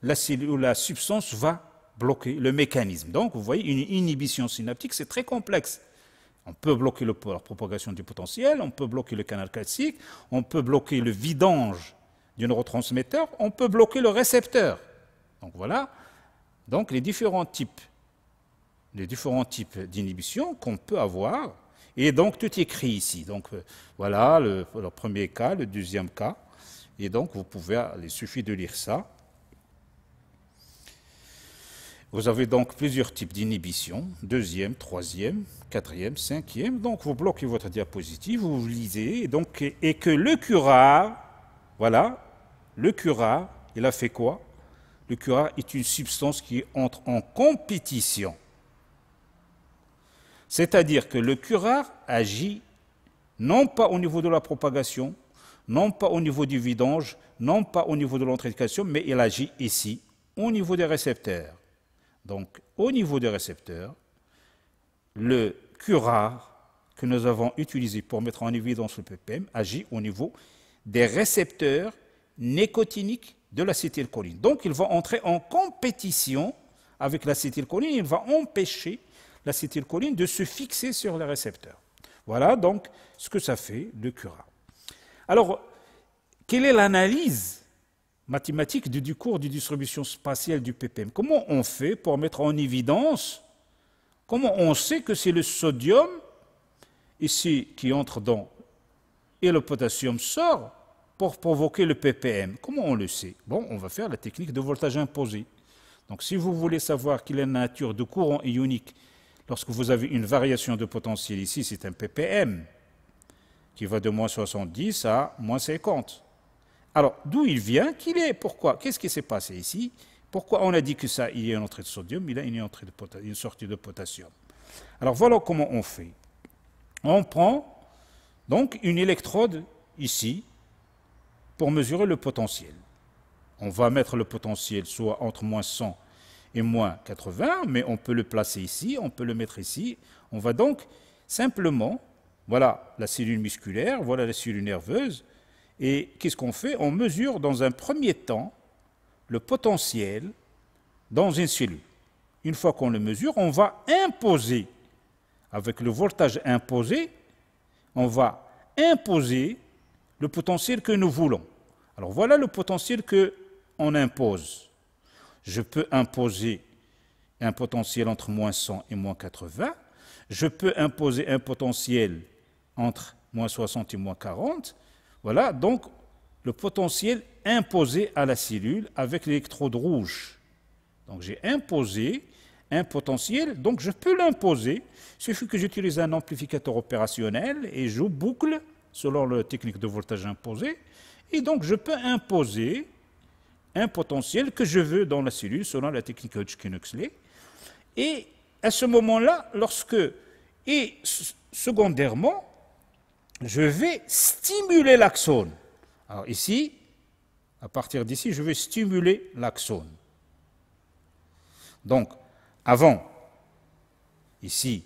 la, la substance va bloquer le mécanisme. Donc, vous voyez, une inhibition synaptique, c'est très complexe. On peut bloquer la propagation du potentiel, on peut bloquer le canal calcique, on peut bloquer le vidange du neurotransmetteur, on peut bloquer le récepteur. Donc voilà, donc les différents types les différents types d'inhibition qu'on peut avoir. Et donc, tout est écrit ici. Donc, euh, voilà le, premier cas, le deuxième cas. Et donc, vous pouvez, il suffit de lire ça. Vous avez donc plusieurs types d'inhibition, deuxième, troisième, quatrième, cinquième. Donc, vous bloquez votre diapositive, vous lisez, et, que le curare, voilà, le curare, il a fait quoi? Le curare est une substance qui entre en compétition c'est-à-dire que le curare agit non pas au niveau de la propagation, non pas au niveau du vidange, non pas au niveau de l'entrée mais il agit ici, au niveau des récepteurs. Donc, au niveau des récepteurs, le curare que nous avons utilisé pour mettre en évidence le ppm agit au niveau des récepteurs nicotiniques de l'acétylcholine. Donc, il va entrer en compétition avec l'acétylcholine, il va empêcher l'acétylcholine de se fixer sur les récepteurs. Voilà donc ce que ça fait le cura. Alors, quelle est l'analyse mathématique du, cours de distribution spatiale du ppm Comment on fait pour mettre en évidence, comment on sait que c'est le sodium ici qui entre dans et le potassium sort pour provoquer le ppm Comment on le sait? Bon, on va faire la technique de voltage imposé. Donc si vous voulez savoir quelle est la nature de courant ionique Lorsque vous avez une variation de potentiel ici, c'est un ppm qui va de moins 70 à moins 50. Alors, d'où il vient Qu'il est Pourquoi Qu'est-ce qui s'est passé ici Pourquoi on a dit que ça, il y a une entrée de sodium, il y a une, entrée de une sortie de potassium Alors voilà comment on fait. On prend donc une électrode ici pour mesurer le potentiel. On va mettre le potentiel soit entre moins 100 et moins 80, mais on peut le placer ici, on peut le mettre ici. On va donc simplement, voilà la cellule musculaire, voilà la cellule nerveuse, et qu'est-ce qu'on fait? On mesure dans un premier temps le potentiel dans une cellule. Une fois qu'on le mesure, on va imposer, avec le voltage imposé, on va imposer le potentiel que nous voulons. Alors voilà le potentiel que on impose. Je peux imposer un potentiel entre moins 100 et moins 80. Je peux imposer un potentiel entre moins 60 et moins 40. Voilà donc le potentiel imposé à la cellule avec l'électrode rouge. Donc j'ai imposé un potentiel, donc je peux l'imposer. Il suffit que j'utilise un amplificateur opérationnel et je boucle selon la technique de voltage imposée. Et donc je peux imposer un potentiel que je veux dans la cellule selon la technique Hodgkin-Huxley. Et à ce moment-là, lorsque, et secondairement, je vais stimuler l'axone. Alors ici, à partir d'ici, je vais stimuler l'axone. Donc, avant, ici,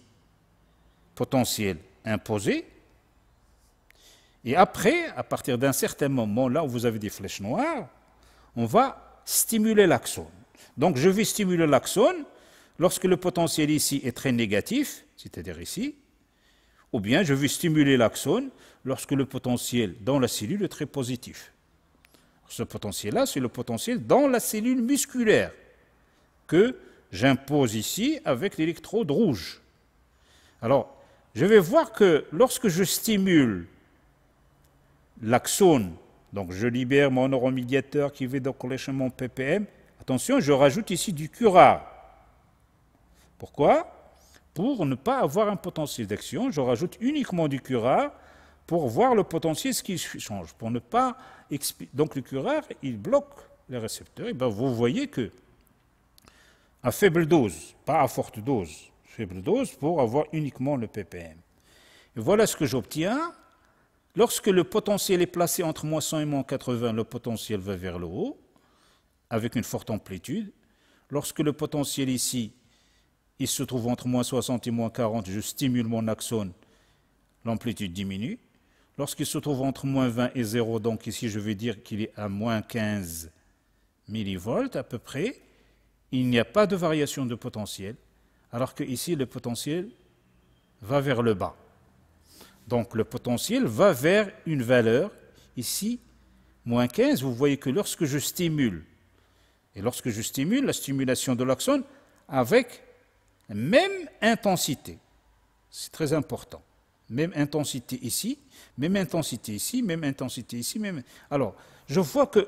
potentiel imposé, et après, à partir d'un certain moment, là où vous avez des flèches noires, on va stimuler l'axone. Donc je vais stimuler l'axone lorsque le potentiel ici est très négatif, c'est-à-dire ici, ou bien je vais stimuler l'axone lorsque le potentiel dans la cellule est très positif. Ce potentiel-là, c'est le potentiel dans la cellule musculaire que j'impose ici avec l'électrode rouge. Alors, je vais voir que lorsque je stimule l'axone, donc je libère mon neuromédiateur qui va déclencher mon ppm, attention, je rajoute ici du curare. Pourquoi? Pour ne pas avoir un potentiel d'action, je rajoute uniquement du curare pour voir le potentiel, ce qui change, pour ne pas... Donc le curare, il bloque les récepteurs. Et bien vous voyez que à faible dose, pas à forte dose, faible dose pour avoir uniquement le ppm. Voilà ce que j'obtiens. Lorsque le potentiel est placé entre moins 100 et moins 80, le potentiel va vers le haut, avec une forte amplitude. Lorsque le potentiel ici, il se trouve entre moins 60 et moins 40, je stimule mon axone, l'amplitude diminue. Lorsqu'il se trouve entre moins 20 et 0, donc ici je vais dire qu'il est à moins 15 millivolts à peu près, il n'y a pas de variation de potentiel, alors que ici le potentiel va vers le bas. Donc le potentiel va vers une valeur, ici, moins 15, vous voyez que lorsque je stimule, et lorsque je stimule la stimulation de l'axone avec même intensité, c'est très important, même intensité ici, même intensité ici, même intensité ici. Alors, je vois que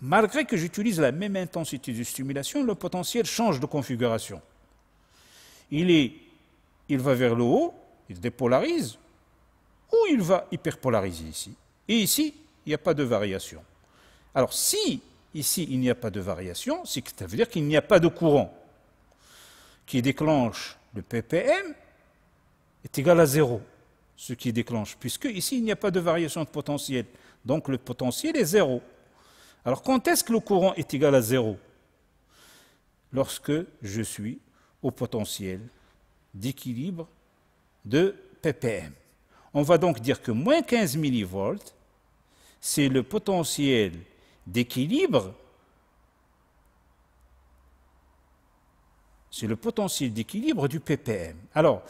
malgré que j'utilise la même intensité de stimulation, le potentiel change de configuration. Il, est, il va vers le haut, il dépolarise, ou il va hyperpolariser ici. Et ici, il n'y a pas de variation. Alors si ici il n'y a pas de variation, c'est ça veut dire qu'il n'y a pas de courant qui déclenche le ppm est égal à zéro, ce qui déclenche, puisque ici il n'y a pas de variation de potentiel. Donc le potentiel est zéro. Alors quand est-ce que le courant est égal à zéro? Lorsque je suis au potentiel d'équilibre de ppm. On va donc dire que moins 15 millivolts, c'est le potentiel d'équilibre, c'est le potentiel d'équilibre du ppm. Alors,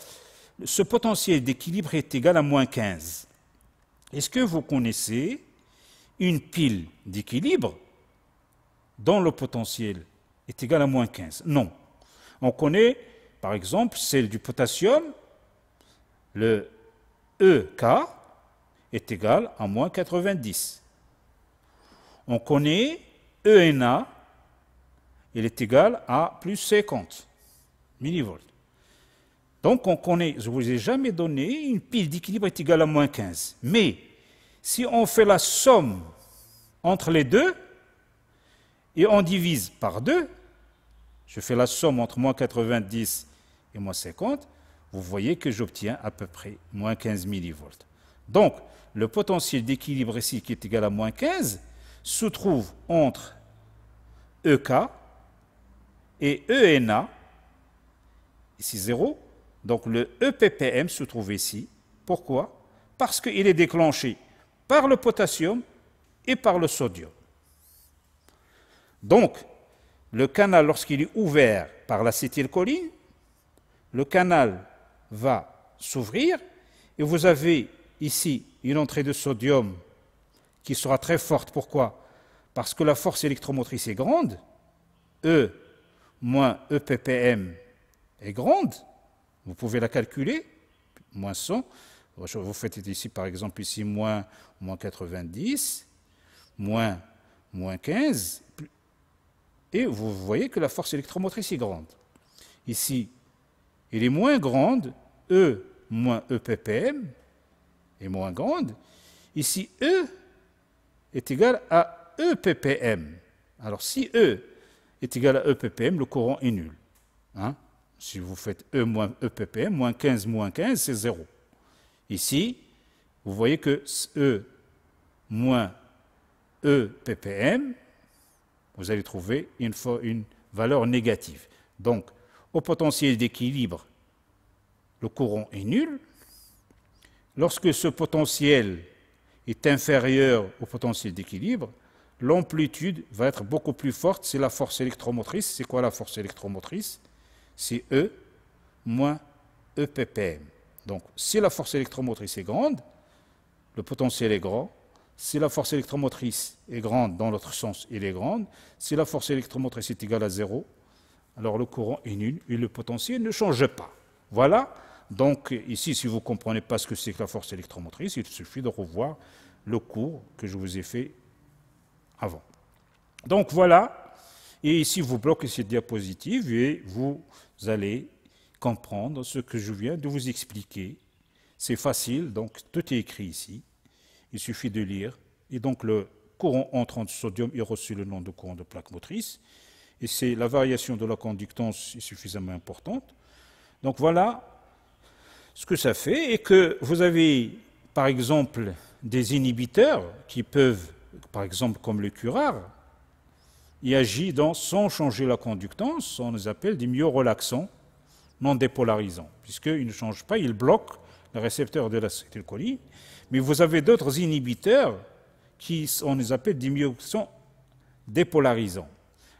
ce potentiel d'équilibre est égal à moins 15. Est-ce que vous connaissez une pile d'équilibre dont le potentiel est égal à moins 15 Non. On connaît, par exemple, celle du potassium, le EK est égal à moins 90. On connaît ENA, il est égal à plus 50 Donc on connaît, je ne vous ai jamais donné, une pile d'équilibre est égale à moins 15. Mais si on fait la somme entre les deux, et on divise par 2, je fais la somme entre moins 90 et moins 50, vous voyez que j'obtiens à peu près moins 15 millivolts. Donc, le potentiel d'équilibre ici qui est égal à moins 15 se trouve entre EK et ENA, ici 0. Donc le EPPM se trouve ici. Pourquoi? Parce qu'il est déclenché par le potassium et par le sodium. Donc, le canal, lorsqu'il est ouvert par l'acétylcholine, le canal va s'ouvrir et vous avez ici une entrée de sodium qui sera très forte. Pourquoi? Parce que la force électromotrice est grande. E moins EPPM est grande. Vous pouvez la calculer. Moins 100. Vous faites ici, par exemple, ici, moins, moins 90, moins, moins 15. Et vous voyez que la force électromotrice est grande. Ici, elle est moins grande, E moins EPPM, est moins grande. Ici, E est égal à EPPM. Alors, si E est égal à EPPM, le courant est nul. Hein? Si vous faites E moins EPPM, moins 15 moins 15, c'est 0. Ici, vous voyez que E moins EPPM, vous allez trouver une, une valeur négative. Donc, au potentiel d'équilibre, le courant est nul, Lorsque ce potentiel est inférieur au potentiel d'équilibre, l'amplitude va être beaucoup plus forte, c'est la force électromotrice. C'est quoi la force électromotrice? C'est E moins EPPM. Donc si la force électromotrice est grande, le potentiel est grand. Si la force électromotrice est grande, dans l'autre sens, elle est grande. Si la force électromotrice est égale à zéro, alors le courant est nul et le potentiel ne change pas. Voilà donc ici, si vous ne comprenez pas ce que c'est que la force électromotrice, il suffit de revoir le cours que je vous ai fait avant. Donc voilà, et ici vous bloquez cette diapositive et vous allez comprendre ce que je viens de vous expliquer. C'est facile, donc tout est écrit ici. Il suffit de lire. Et donc le courant entrant de sodium est reçu le nom de courant de plaque motrice. Et c'est la variation de la conductance est suffisamment importante. Donc voilà ce que ça fait est que vous avez, par exemple, des inhibiteurs qui peuvent, par exemple comme le curare, y agit sans changer la conductance, on les appelle des myorelaxants non dépolarisants, puisqu'ils ne changent pas, ils bloquent le récepteur de l'acétylcholine. Mais vous avez d'autres inhibiteurs qui, on les appelle des myorelaxants dépolarisants.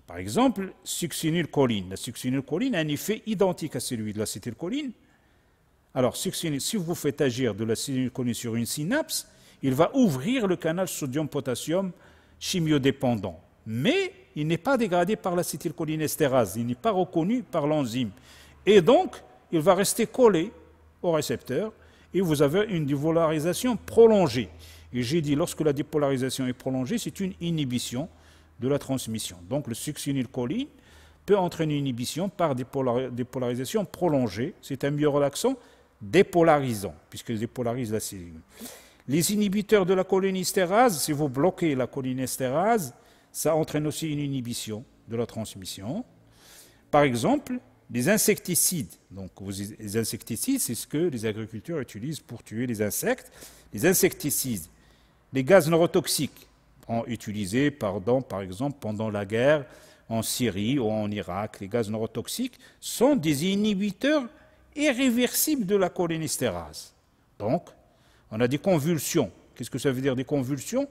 Par exemple, succinylcholine. La succinylcholine a un effet identique à celui de l'acétylcholine, alors, si vous faites agir de la l'acétylcholine sur une synapse, il va ouvrir le canal sodium-potassium chimiodépendant. Mais il n'est pas dégradé par l'acétylcholinestérase, il n'est pas reconnu par l'enzyme. Et donc, il va rester collé au récepteur et vous avez une dépolarisation prolongée. Et j'ai dit, lorsque la dépolarisation est prolongée, c'est une inhibition de la transmission. Donc, le succinylcholine peut entraîner une inhibition par dépolarisation prolongée. C'est un mieux relaxant dépolarisant, puisqu'ils dépolarisent la cellule. Les inhibiteurs de la cholinestérase, si vous bloquez la cholinestérase, ça entraîne aussi une inhibition de la transmission. Par exemple, les insecticides. Donc, les insecticides, c'est ce que les agriculteurs utilisent pour tuer les insectes. Les insecticides, les gaz neurotoxiques, utilisés pardon, par exemple pendant la guerre en Syrie ou en Irak, les gaz neurotoxiques sont des inhibiteurs irréversible de la cholinestérase. Donc, on a des convulsions. Qu'est-ce que ça veut dire des convulsions?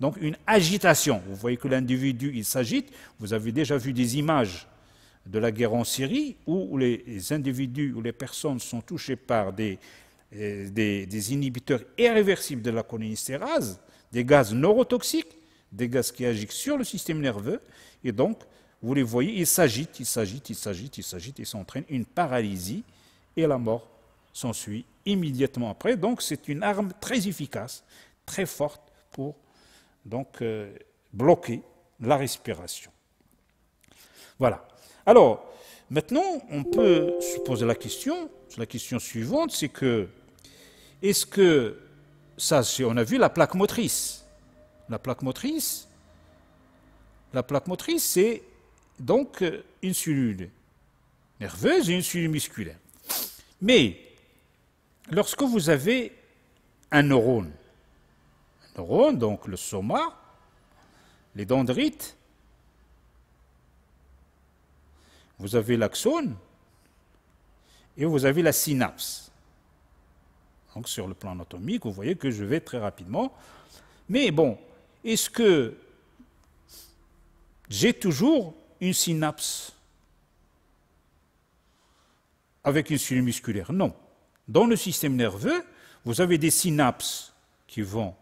Donc une agitation. Vous voyez que l'individu, il s'agite. Vous avez déjà vu des images de la guerre en Syrie où les individus ou les personnes sont touchées par des, euh, inhibiteurs irréversibles de la cholinestérase, des gaz neurotoxiques, des gaz qui agissent sur le système nerveux. Et donc, vous les voyez, ils s'agitent, ils s'agitent, ils s'agitent, ils s'agitent et s'entraînent une paralysie et la mort s'ensuit immédiatement après. Donc c'est une arme très efficace, très forte pour donc, euh, bloquer la respiration. Voilà. Alors, maintenant, on peut se poser la question, la question suivante, c'est que, est-ce que, ça, on a vu la plaque motrice. La plaque motrice, la plaque motrice, c'est donc une cellule nerveuse et une cellule musculaire. Mais lorsque vous avez un neurone, un neurone, donc le soma, les dendrites, vous avez l'axone et vous avez la synapse. Donc sur le plan anatomique, vous voyez que je vais très rapidement. Mais bon, est-ce que j'ai toujours une synapse avec une cellule musculaire? Non. Dans le système nerveux, vous avez des synapses qui vont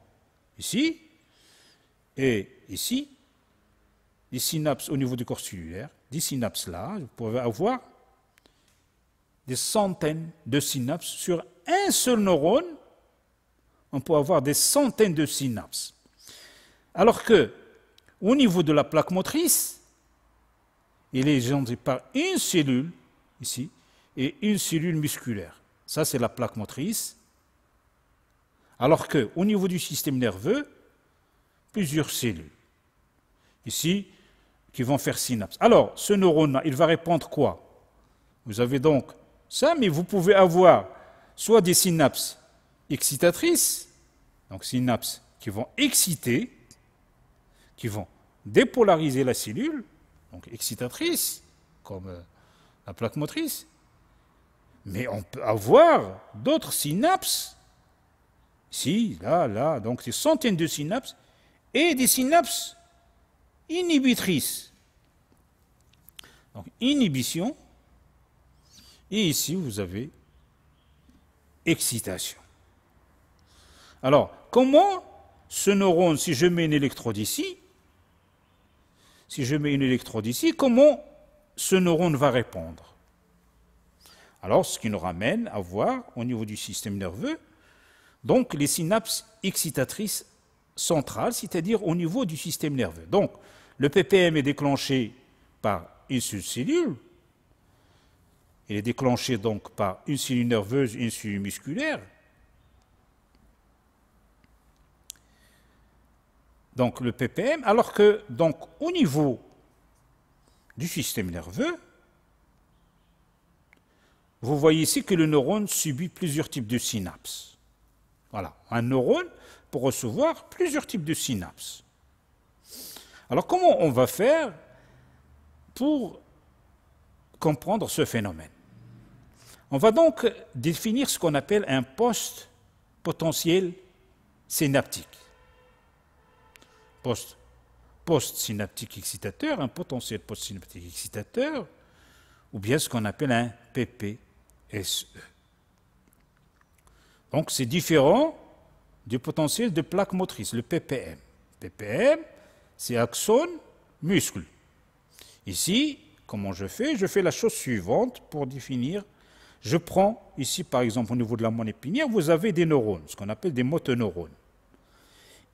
ici et ici, des synapses au niveau du corps cellulaire, des synapses là, vous pouvez avoir des centaines de synapses sur un seul neurone, on peut avoir des centaines de synapses. Alors que, au niveau de la plaque motrice, il est généré par une cellule, ici, et une cellule musculaire. Ça, c'est la plaque motrice. Alors qu'au niveau du système nerveux, plusieurs cellules. Ici, qui vont faire synapse. Alors, ce neurone-là, il va répondre quoi? Vous avez donc ça, mais vous pouvez avoir soit des synapses excitatrices, donc synapses qui vont exciter, qui vont dépolariser la cellule, donc excitatrice, comme euh, la plaque motrice, mais on peut avoir d'autres synapses, ici, là, là, donc des centaines de synapses, et des synapses inhibitrices. Donc inhibition, et ici vous avez excitation. Alors, comment ce neurone, si je mets une électrode ici, si je mets une électrode ici, comment ce neurone va répondre? Alors, ce qui nous ramène à voir au niveau du système nerveux, donc les synapses excitatrices centrales, c'est-à-dire au niveau du système nerveux. Donc, le ppm est déclenché par une seule cellule, il est déclenché donc par une cellule nerveuse une cellule musculaire. Donc le ppm, alors que donc au niveau du système nerveux, vous voyez ici que le neurone subit plusieurs types de synapses. Voilà, un neurone pour recevoir plusieurs types de synapses. Alors comment on va faire pour comprendre ce phénomène? On va donc définir ce qu'on appelle un post potentiel synaptique. Post, post-synaptique excitateur, un potentiel post-synaptique excitateur, ou bien ce qu'on appelle un PPSE. Donc c'est différent du potentiel de plaque motrice, le ppm. ppm, c'est axone, muscle. Ici, comment je fais? Je fais la chose suivante pour définir. Je prends ici, par exemple, au niveau de la moelle épinière, vous avez des neurones, ce qu'on appelle des motoneurones.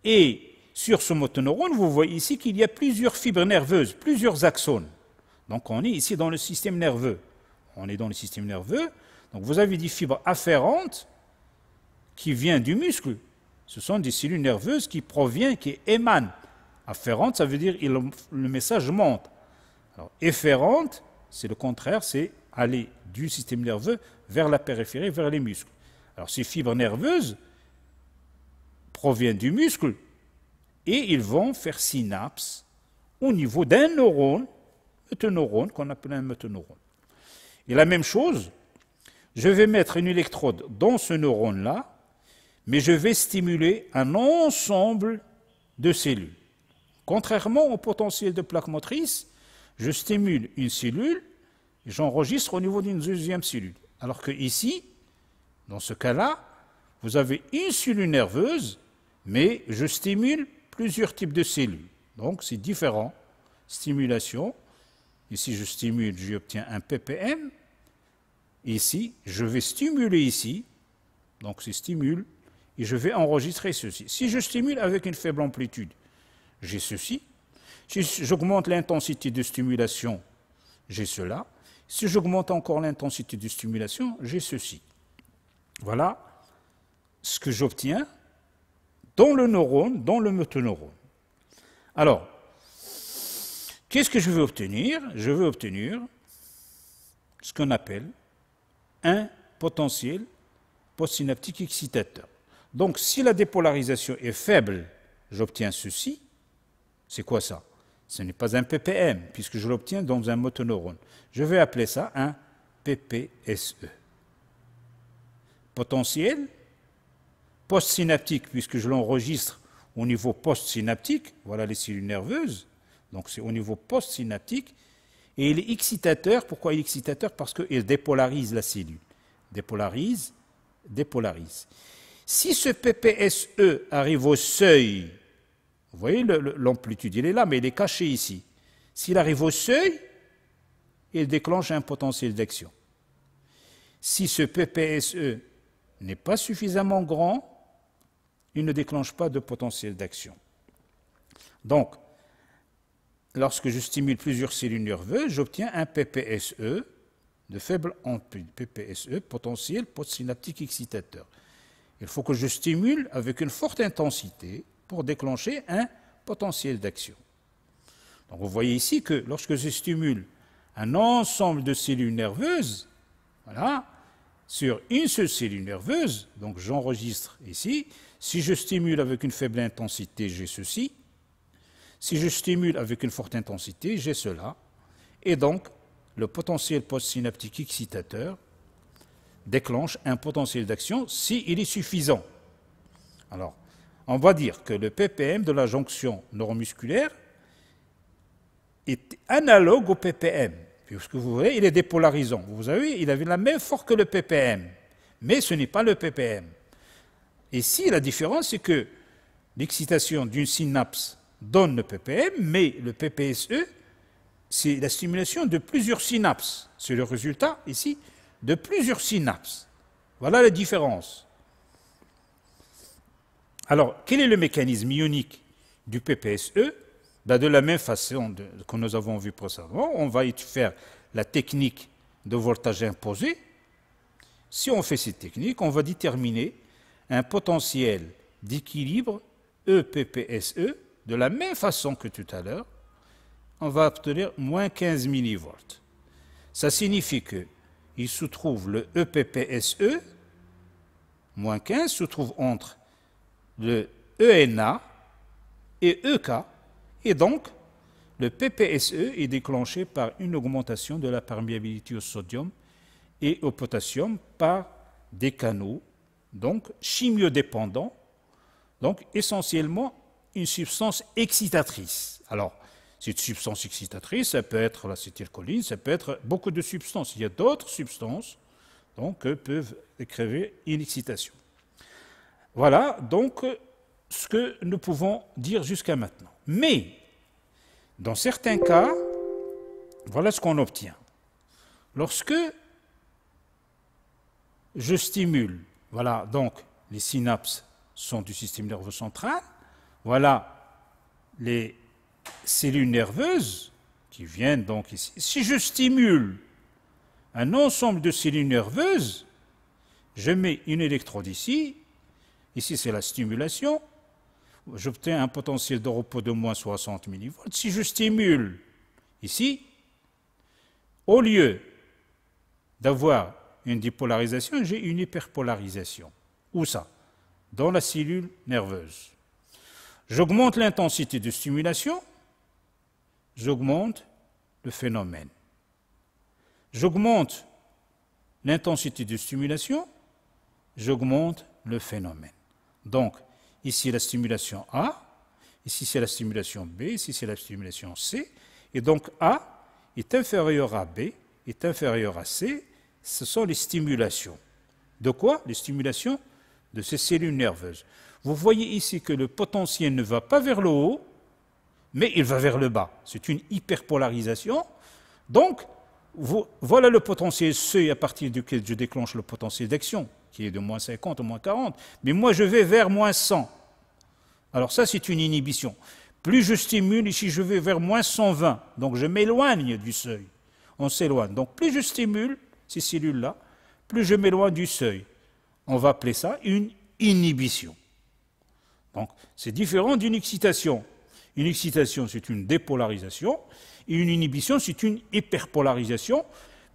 Et sur ce motoneurone, vous voyez ici qu'il y a plusieurs fibres nerveuses, plusieurs axones. Donc on est ici dans le système nerveux. On est dans le système nerveux. Donc vous avez des fibres afférentes qui viennent du muscle. Ce sont des cellules nerveuses qui proviennent, qui émanent. Afférente, ça veut dire que le message monte. Alors, efférente, c'est le contraire, c'est aller du système nerveux vers la périphérie, vers les muscles. Alors, ces fibres nerveuses proviennent du muscle et ils vont faire synapse au niveau d'un neurone, neurone qu'on appelle un métoneurone. Et la même chose, je vais mettre une électrode dans ce neurone-là, mais je vais stimuler un ensemble de cellules. Contrairement au potentiel de plaque motrice, je stimule une cellule et j'enregistre au niveau d'une deuxième cellule. Alors que ici, dans ce cas-là, vous avez une cellule nerveuse, mais je stimule plusieurs types de cellules. Donc c'est différent. Stimulation. Ici, je stimule, j'obtiens un ppm. Ici, je vais stimuler ici. Donc c'est stimule. Et je vais enregistrer ceci. Si je stimule avec une faible amplitude, j'ai ceci. Si j'augmente l'intensité de stimulation, j'ai cela. Si j'augmente encore l'intensité de stimulation, j'ai ceci. Voilà ce que j'obtiens dans le neurone, dans le motoneurone. Alors, Qu'est-ce que je veux obtenir? Je veux obtenir ce qu'on appelle un potentiel postsynaptique excitateur. Donc si la dépolarisation est faible, j'obtiens ceci. C'est quoi ça? Ce n'est pas un ppm, puisque je l'obtiens dans un motoneurone. Je vais appeler ça un PPSE. Potentiel? Postsynaptique, puisque je l'enregistre au niveau postsynaptique, voilà les cellules nerveuses, donc c'est au niveau postsynaptique, et il est excitateur. Pourquoi il est excitateur? Parce qu'il dépolarise la cellule. Dépolarise, dépolarise. Si ce PPSE arrive au seuil, vous voyez l'amplitude, il est là, mais il est caché ici. S'il arrive au seuil, il déclenche un potentiel d'action. Si ce PPSE n'est pas suffisamment grand, il ne déclenche pas de potentiel d'action. Donc, lorsque je stimule plusieurs cellules nerveuses, j'obtiens un PPSE de faible amplitude, PPSE, potentiel postsynaptique excitateur. Il faut que je stimule avec une forte intensité pour déclencher un potentiel d'action. Donc vous voyez ici que lorsque je stimule un ensemble de cellules nerveuses, voilà, sur une seule cellule nerveuse, donc j'enregistre ici, si je stimule avec une faible intensité, j'ai ceci, si je stimule avec une forte intensité, j'ai cela, et donc le potentiel postsynaptique excitateur déclenche un potentiel d'action s'il est suffisant. Alors, on va dire que le ppm de la jonction neuromusculaire est analogue au ppm puisque vous voyez, il est dépolarisant. Vous savez, il avait la même force que le ppm, mais ce n'est pas le ppm. Ici, la différence, c'est que l'excitation d'une synapse donne le ppm, mais le ppse, c'est la stimulation de plusieurs synapses. C'est le résultat, ici, de plusieurs synapses. Voilà la différence. Alors, quel est le mécanisme ionique du PPSE ben, de la même façon que nous avons vu précédemment, on va faire la technique de voltage imposé. Si on fait cette technique, on va déterminer un potentiel d'équilibre EPPSE de la même façon que tout à l'heure. On va obtenir moins 15 millivolts. Ça signifie que il se trouve le EPPSE, moins 15, se trouve entre le ENA et EK, et donc, le PPSE est déclenché par une augmentation de la perméabilité au sodium et au potassium par des canaux, donc chimiodépendants, donc essentiellement une substance excitatrice. Alors, cette substance excitatrice, ça peut être l'acétylcholine, ça peut être beaucoup de substances. Il y a d'autres substances donc, qui peuvent créer une excitation. Voilà donc ce que nous pouvons dire jusqu'à maintenant. Mais, dans certains cas, voilà ce qu'on obtient. Lorsque je stimule, voilà, donc les synapses sont du système nerveux central, voilà les cellules nerveuses qui viennent donc ici. Si je stimule un ensemble de cellules nerveuses, je mets une électrode ici, ici c'est la stimulation, j'obtiens un potentiel de repos de moins 60 millivolts. Si je stimule ici, au lieu d'avoir une dipolarisation, j'ai une hyperpolarisation. Où ça? Dans la cellule nerveuse. J'augmente l'intensité de stimulation, j'augmente le phénomène. J'augmente l'intensité de stimulation, j'augmente le phénomène. Donc, Ici, la stimulation A, ici, c'est la stimulation B, ici, c'est la stimulation C. Et donc, A est inférieur à B, est inférieur à C. Ce sont les stimulations. De quoi? Les stimulations de ces cellules nerveuses. Vous voyez ici que le potentiel ne va pas vers le haut, mais il va vers le bas. C'est une hyperpolarisation. Donc, voilà le potentiel C à partir duquel je déclenche le potentiel d'action qui est de moins 50 ou moins 40, mais moi je vais vers moins 100. Alors ça, c'est une inhibition. Plus je stimule, ici je vais vers moins 120, donc je m'éloigne du seuil. On s'éloigne. Donc plus je stimule ces cellules-là, plus je m'éloigne du seuil. On va appeler ça une inhibition. Donc c'est différent d'une excitation. Une excitation, c'est une dépolarisation, et une inhibition, c'est une hyperpolarisation.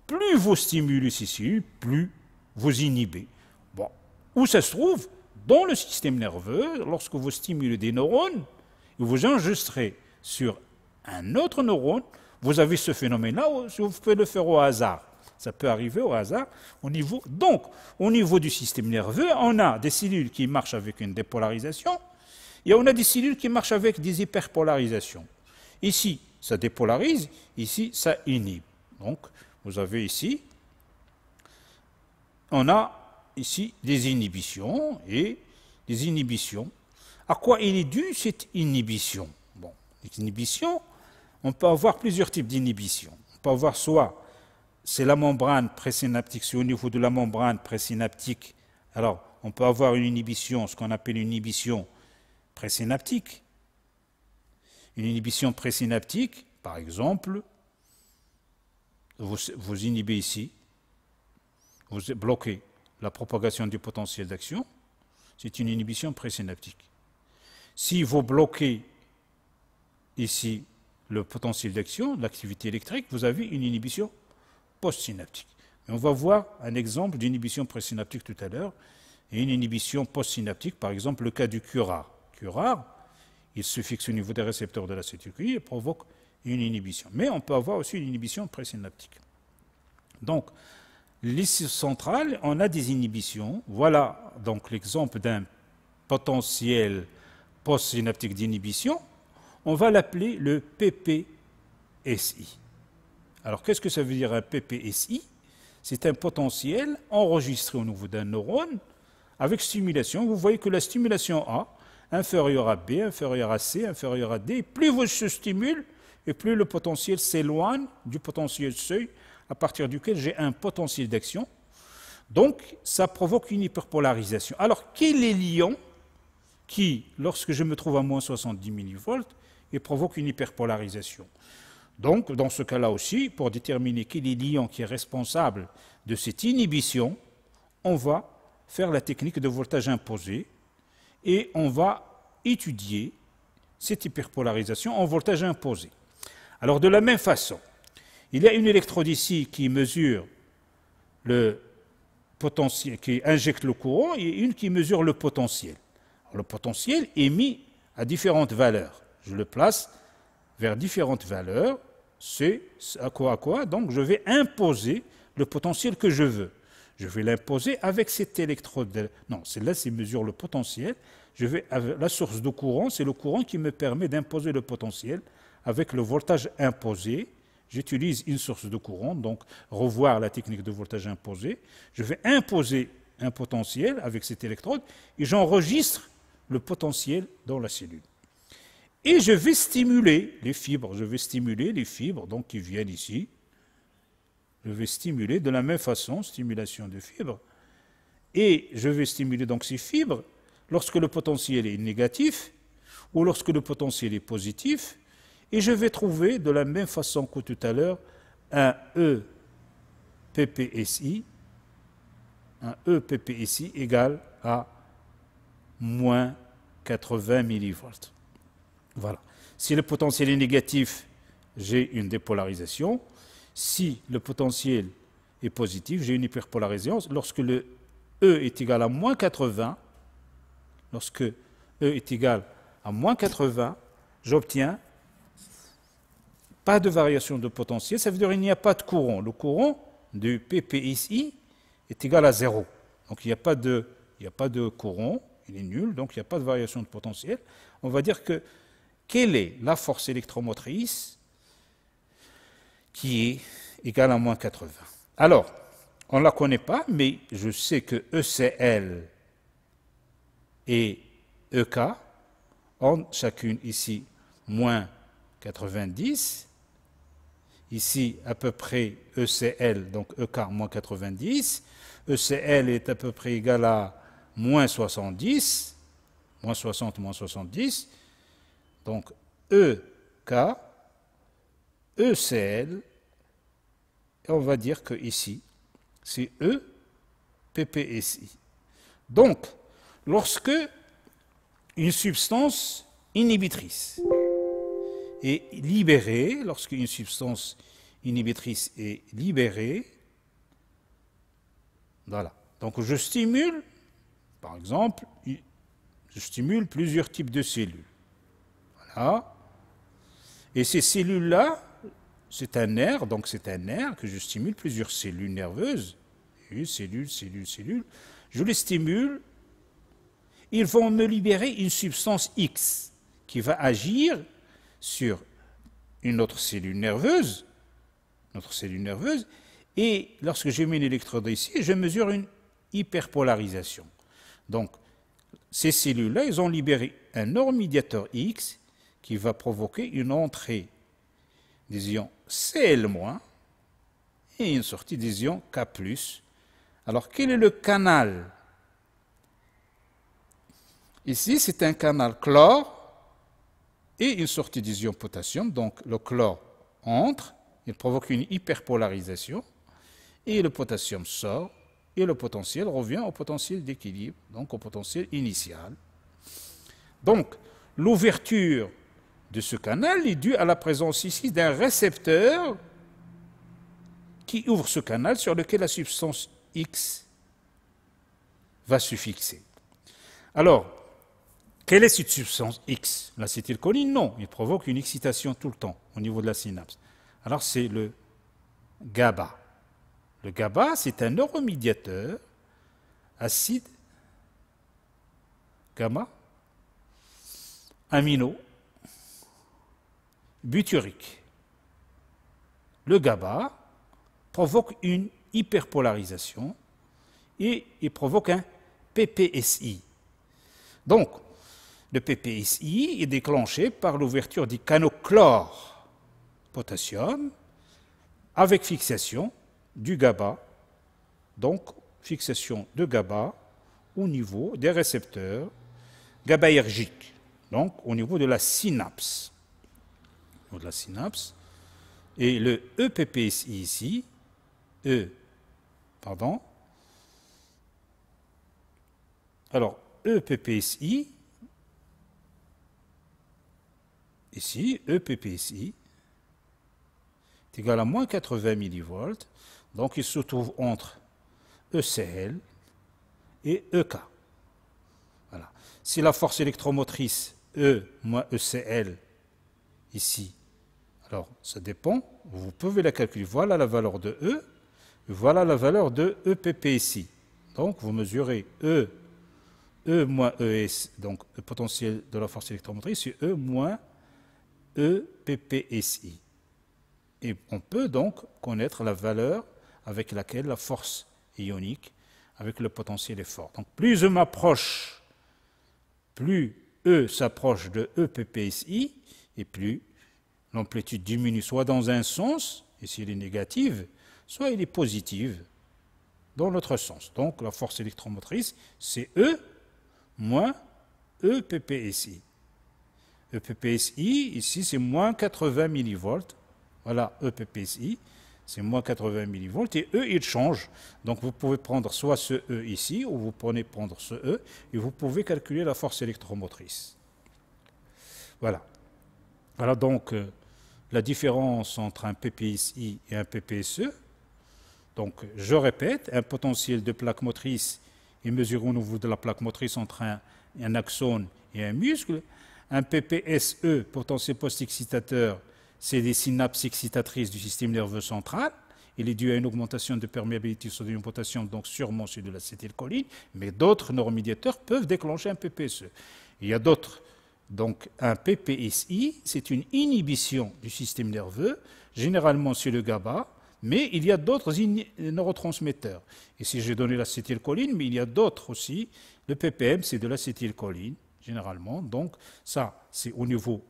Plus vous stimulez ces cellules, plus vous inhibez. Bon, où ça se trouve Dans le système nerveux, lorsque vous stimulez des neurones, vous enregistrez sur un autre neurone, vous avez ce phénomène-là, vous pouvez le faire au hasard. Ça peut arriver au hasard. Donc, au niveau du système nerveux, on a des cellules qui marchent avec une dépolarisation et on a des cellules qui marchent avec des hyperpolarisations. Ici, ça dépolarise, ici, ça inhibe. Donc, vous avez ici, on a ici des inhibitions et des inhibitions. À quoi il est dû cette inhibition? Bon, l'inhibition, on peut avoir plusieurs types d'inhibition. On peut avoir soit c'est la membrane présynaptique, c'est au niveau de la membrane présynaptique. Alors, on peut avoir une inhibition, ce qu'on appelle une inhibition présynaptique. Une inhibition présynaptique, par exemple, vous, inhibez ici, vous bloquez la propagation du potentiel d'action, c'est une inhibition présynaptique. Si vous bloquez ici le potentiel d'action, l'activité électrique, vous avez une inhibition postsynaptique. on va voir un exemple d'inhibition présynaptique tout à l'heure et une inhibition postsynaptique, par exemple le cas du curare. Curare, il se fixe au niveau des récepteurs de l'acétylcholine et provoque une inhibition. Mais on peut avoir aussi une inhibition présynaptique. Donc, l'ici centrale, on a des inhibitions. Voilà donc l'exemple d'un potentiel postsynaptique d'inhibition. On va l'appeler le PPSI. Alors qu'est-ce que ça veut dire un PPSI C'est un potentiel enregistré au niveau d'un neurone avec stimulation. Vous voyez que la stimulation A, inférieure à B, inférieure à C, inférieure à D, plus vous se stimule, et plus le potentiel s'éloigne du potentiel seuil à partir duquel j'ai un potentiel d'action. Donc, ça provoque une hyperpolarisation. Alors, quel est l'ion qui, lorsque je me trouve à moins 70 millivolts, provoque une hyperpolarisation? Donc, dans ce cas-là aussi, pour déterminer quel est l'ion qui est responsable de cette inhibition, on va faire la technique de voltage imposé et on va étudier cette hyperpolarisation en voltage imposé. Alors, de la même façon, il y a une électrode ici qui mesure le potentiel, qui injecte le courant, et une qui mesure le potentiel. le potentiel est mis à différentes valeurs. Je le place vers différentes valeurs, c'est à quoi à quoi? Donc je vais imposer le potentiel que je veux. Je vais l'imposer avec cette électrode. Non, celle-là, c'est mesure le potentiel. Je vais, la source de courant, c'est le courant qui me permet d'imposer le potentiel. Avec le voltage imposé, j'utilise une source de courant, donc revoir la technique de voltage imposé. Je vais imposer un potentiel avec cette électrode et j'enregistre le potentiel dans la cellule. Et je vais stimuler les fibres, je vais stimuler les fibres donc, qui viennent ici. Je vais stimuler de la même façon, stimulation de fibres. Et je vais stimuler donc ces fibres lorsque le potentiel est négatif ou lorsque le potentiel est positif. Et je vais trouver de la même façon que tout à l'heure un EPPSI, un EPPSI égal à moins 80 millivolts. Voilà. Si le potentiel est négatif, j'ai une dépolarisation. Si le potentiel est positif, j'ai une hyperpolarisation. Lorsque le E est égal à moins 80, lorsque E est égal à moins 80, j'obtiens pas de variation de potentiel, ça veut dire qu'il n'y a pas de courant. Le courant du PPSI est égal à 0. Donc il n'y a, pas de, il n'y a pas de courant, il est nul, donc il n'y a pas de variation de potentiel. On va dire que quelle est la force électromotrice qui est égale à moins 80 Alors, on ne la connaît pas, mais je sais que ECL et EK ont chacune ici moins 90, ici à peu près ECL, donc EK moins 90, ECL est à peu près égal à moins 70, moins 60, moins 70, donc EK, ECL, et on va dire que ici, c'est E. Donc, lorsque une substance inhibitrice est libérée, lorsqu'une substance inhibitrice est libérée, voilà. Donc je stimule, par exemple, je stimule plusieurs types de cellules. Voilà. Et ces cellules-là, c'est un nerf, donc c'est un nerf que je stimule plusieurs cellules nerveuses. Une cellule, cellule, cellule. Je les stimule. Ils vont me libérer une substance X qui va agir sur une autre cellule nerveuse, notre cellule nerveuse, et lorsque j'ai mis une électrode ici, je mesure une hyperpolarisation. Donc, ces cellules-là, elles ont libéré un neuromédiateur X qui va provoquer une entrée des ions Cl- et une sortie des ions K+. Alors, quel est le canal? Ici, c'est un canal chlore et une sortie des potassium. Donc, le chlore entre, il provoque une hyperpolarisation, et le potassium sort, et le potentiel revient au potentiel d'équilibre, donc au potentiel initial. Donc, l'ouverture de ce canal est due à la présence ici d'un récepteur qui ouvre ce canal sur lequel la substance X va se fixer. Alors, quelle est cette substance X? L'acétylcholine Non, il provoque une excitation tout le temps au niveau de la synapse. Alors c'est le GABA. Le GABA, c'est un neuromédiateur acide gamma amino butyrique. Le GABA provoque une hyperpolarisation et il provoque un PPSI. Donc, le PPSI est déclenché par l'ouverture du canaux chlore potassium avec fixation du GABA, donc fixation de GABA au niveau des récepteurs GABAergiques, donc au niveau de la synapse. De la synapse. Et le EPPSI ici, E, pardon. Alors, EPPSI, ici, EPPSI, est égal à moins 80 millivolts donc il se trouve entre ECL et EK. Voilà. Si la force électromotrice E moins ECL ici, alors ça dépend, vous pouvez la calculer. Voilà la valeur de E, voilà la valeur de EPP ici. Donc vous mesurez E, E moins ES, donc le potentiel de la force électromotrice, c'est E moins EPPSI. Et on peut donc connaître la valeur avec laquelle la force ionique, avec le potentiel est fort. Donc plus je m'approche, plus E s'approche de EPPSI, et plus l'amplitude diminue soit dans un sens, et s'il est négative, soit il est positive dans l'autre sens. Donc la force électromotrice, c'est E moins EPPSI. EPPSI, ici, c'est moins 80 millivolts. Voilà EPPSI c'est moins 80 millivolts, et E, il change. Donc vous pouvez prendre soit ce E ici, ou vous prenez prendre ce E, et vous pouvez calculer la force électromotrice. Voilà. Voilà donc euh, la différence entre un PPSI et un PPSE. Donc je répète, un potentiel de plaque motrice est mesuré au niveau de la plaque motrice entre un, axone et un muscle. Un PPSE, potentiel post-excitateur, c'est des synapses excitatrices du système nerveux central. Il est dû à une augmentation de perméabilité sodium-potassium, donc sûrement celui de l'acétylcholine, mais d'autres neuromédiateurs peuvent déclencher un PPSE. Il y a d'autres. Donc un PPSI, c'est une inhibition du système nerveux, généralement sur le GABA, mais il y a d'autres neurotransmetteurs. Ici, j'ai donné l'acétylcholine, mais il y a d'autres aussi. Le PPM, c'est de l'acétylcholine, généralement. Donc ça, c'est au niveau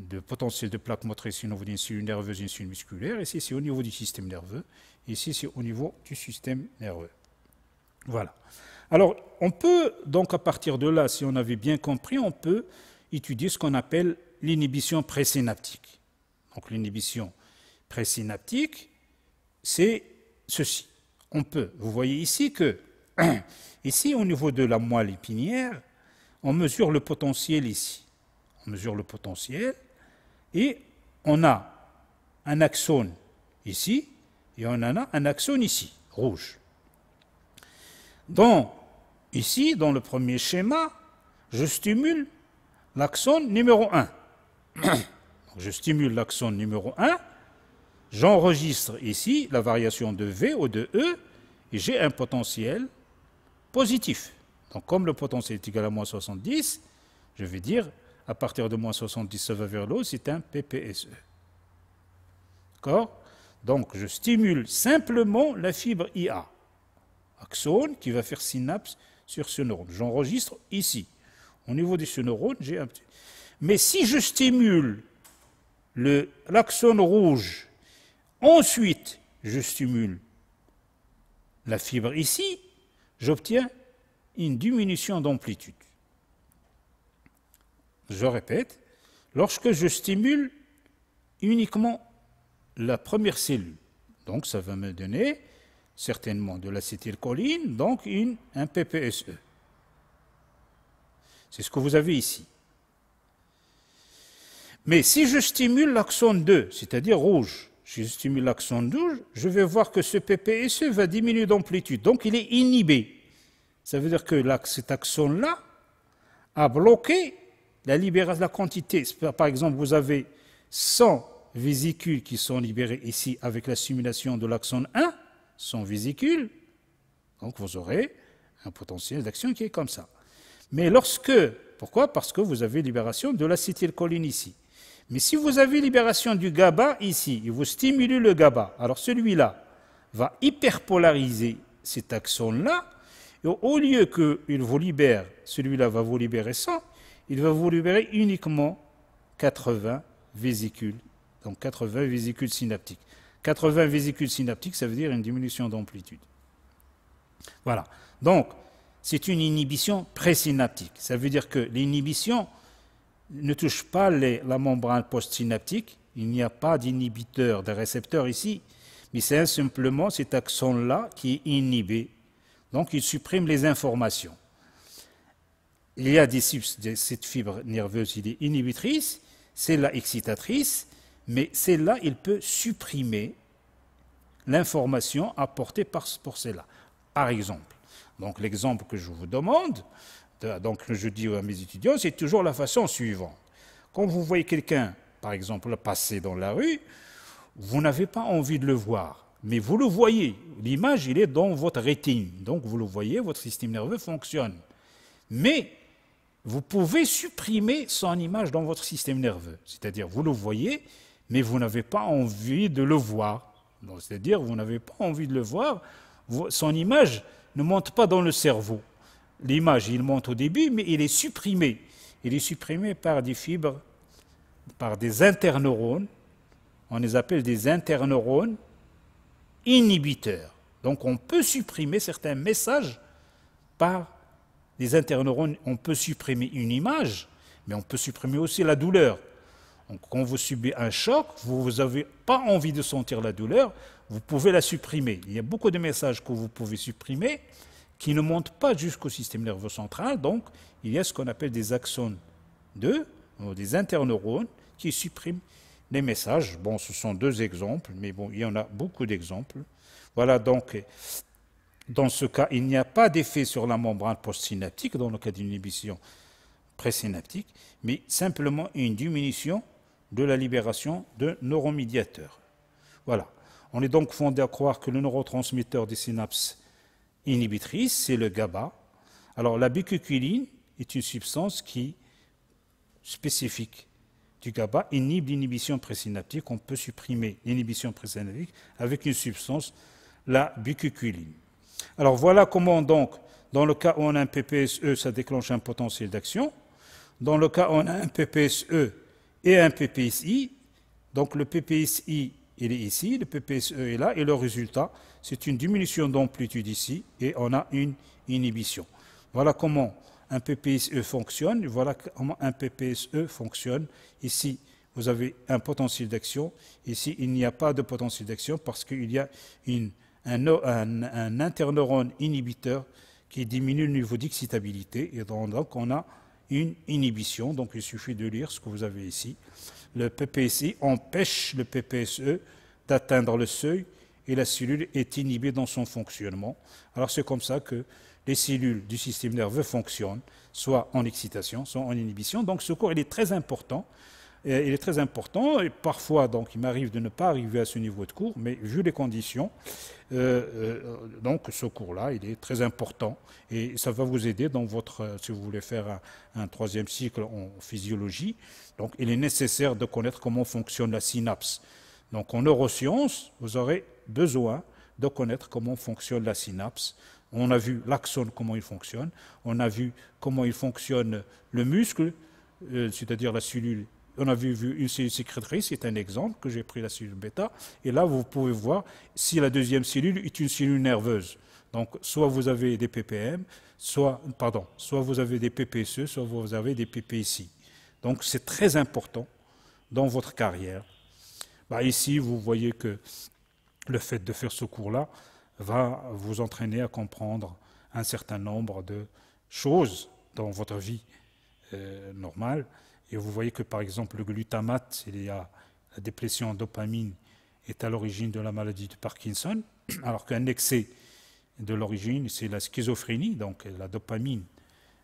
de potentiel de plaque motrice au niveau d'une cellule nerveuse et d'une cellule musculaire. Ici, c'est au niveau du système nerveux. Ici, c'est au niveau du système nerveux. Voilà. Alors, on peut, donc, à partir de là, si on avait bien compris, on peut étudier ce qu'on appelle l'inhibition présynaptique. Donc, l'inhibition présynaptique, c'est ceci. On peut, vous voyez ici que, <clears throat> ici, au niveau de la moelle épinière, on mesure le potentiel ici. On mesure le potentiel, Et on a un axone ici et on en a un axone ici, rouge. Donc, ici, dans le premier schéma, je stimule l'axone numéro 1. je stimule l'axone numéro 1, j'enregistre ici la variation de V ou de E, et j'ai un potentiel positif. Donc comme le potentiel est égal à moins 70, je vais dire, à partir de moins 70, ça va vers l'eau, c'est un PPSE. D'accord? Donc je stimule simplement la fibre IA, axone qui va faire synapse sur ce neurone. J'enregistre ici. Au niveau de ce neurone, j'ai un petit. Mais si je stimule l'axone rouge, ensuite je stimule la fibre ici, j'obtiens une diminution d'amplitude. Je répète, lorsque je stimule uniquement la première cellule, donc ça va me donner certainement de l'acétylcholine, donc une, un PPSE. C'est ce que vous avez ici. Mais si je stimule l'axone 2, c'est-à-dire rouge, je stimule l'axone 2, je vais voir que ce PPSE va diminuer d'amplitude. Donc il est inhibé. Ça veut dire que cet axone-là a bloqué la la quantité. Par exemple, vous avez 100 vésicules qui sont libérées ici avec la stimulation de l'axone 1, 100 vésicules. Donc vous aurez un potentiel d'action qui est comme ça. Mais lorsque, pourquoi? Parce que vous avez libération de l'acétylcholine ici. Mais si vous avez libération du GABA ici, et vous stimulez le GABA, alors celui-là va hyperpolariser cet axone-là, et au lieu qu'il vous libère, celui-là va vous libérer 100, il va vous libérer uniquement 80 vésicules, donc 80 vésicules synaptiques. 80 vésicules synaptiques, ça veut dire une diminution d'amplitude. Voilà. Donc, c'est une inhibition présynaptique. Ça veut dire que l'inhibition ne touche pas la membrane postsynaptique. Il n'y a pas d'inhibiteur, de récepteur ici, mais c'est simplement cet axone-là qui est inhibé. Donc, il supprime les informations. Il y a des, cette fibre nerveuse, il est inhibitrice, celle-là excitatrice, mais celle-là, il peut supprimer l'information apportée par, pour celle-là. Par exemple, donc l'exemple que je vous demande, donc je dis à mes étudiants, c'est toujours la façon suivante. Quand vous voyez quelqu'un, par exemple, passer dans la rue, vous n'avez pas envie de le voir, mais vous le voyez. L'image, il est dans votre rétine, donc vous le voyez, votre système nerveux fonctionne. Mais vous pouvez supprimer son image dans votre système nerveux, c'est-à-dire vous le voyez, mais vous n'avez pas envie de le voir. C'est-à-dire vous n'avez pas envie de le voir, son image ne monte pas dans le cerveau. L'image, il monte au début, mais il est supprimé. Il est supprimé par des fibres, par des interneurones. On les appelle des interneurones inhibiteurs. Donc on peut supprimer certains messages par des interneurones. On peut supprimer une image, mais on peut supprimer aussi la douleur. Donc, quand vous subissez un choc, vous n'avez pas envie de sentir la douleur, vous pouvez la supprimer. Il y a beaucoup de messages que vous pouvez supprimer qui ne montent pas jusqu'au système nerveux central. Donc, il y a ce qu'on appelle des axones 2, des interneurones, qui suppriment les messages. Bon, ce sont deux exemples, mais bon, il y en a beaucoup d'exemples. Voilà donc, dans ce cas, il n'y a pas d'effet sur la membrane postsynaptique, dans le cas d'une inhibition présynaptique, mais simplement une diminution de la libération de neuromédiateurs. Voilà. On est donc fondé à croire que le neurotransmetteur des synapses inhibitrices, c'est le GABA. Alors la bicuculine est une substance qui, spécifique du GABA, inhibe l'inhibition présynaptique. On peut supprimer l'inhibition présynaptique avec une substance, la bicuculine. Alors voilà comment donc, dans le cas où on a un PPSE, ça déclenche un potentiel d'action. Dans le cas où on a un PPSE et un PPSI, donc le PPSI il est ici, le PPSE est là, et le résultat, c'est une diminution d'amplitude ici, et on a une inhibition. Voilà comment un PPSE fonctionne, voilà comment un PPSE fonctionne. Ici, vous avez un potentiel d'action, ici, il n'y a pas de potentiel d'action parce qu'il y a un, un, interneurone inhibiteur qui diminue le niveau d'excitabilité, et donc on a une inhibition. Donc il suffit de lire ce que vous avez ici. Le PPSI empêche le PPSE d'atteindre le seuil et la cellule est inhibée dans son fonctionnement. Alors c'est comme ça que les cellules du système nerveux fonctionnent, soit en excitation, soit en inhibition. Donc ce cours est très important il est très important et parfois donc il m'arrive de ne pas arriver à ce niveau de cours, mais vu les conditions, euh, euh, donc ce cours-là il est très important et ça va vous aider dans votre euh, si vous voulez faire un, troisième cycle en physiologie. Donc il est nécessaire de connaître comment fonctionne la synapse. Donc en neurosciences, vous aurez besoin de connaître comment fonctionne la synapse. On a vu l'axone, comment il fonctionne. On a vu comment il fonctionne le muscle, c'est-à-dire la cellule on a vu, une cellule sécrétrice, c'est un exemple que j'ai pris la cellule bêta. Et là, vous pouvez voir si la deuxième cellule est une cellule nerveuse. Donc, soit vous avez des ppm, soit, vous avez des PPSE, soit vous avez des PPSI. Donc, c'est très important dans votre carrière. Bah, ici, vous voyez que le fait de faire ce cours-là va vous entraîner à comprendre un certain nombre de choses dans votre vie euh, normale. Et vous voyez que par exemple le glutamate, la déplétion en dopamine est à l'origine de la maladie de Parkinson, <clears throat> alors qu'un excès de l'origine, c'est la schizophrénie, donc la dopamine,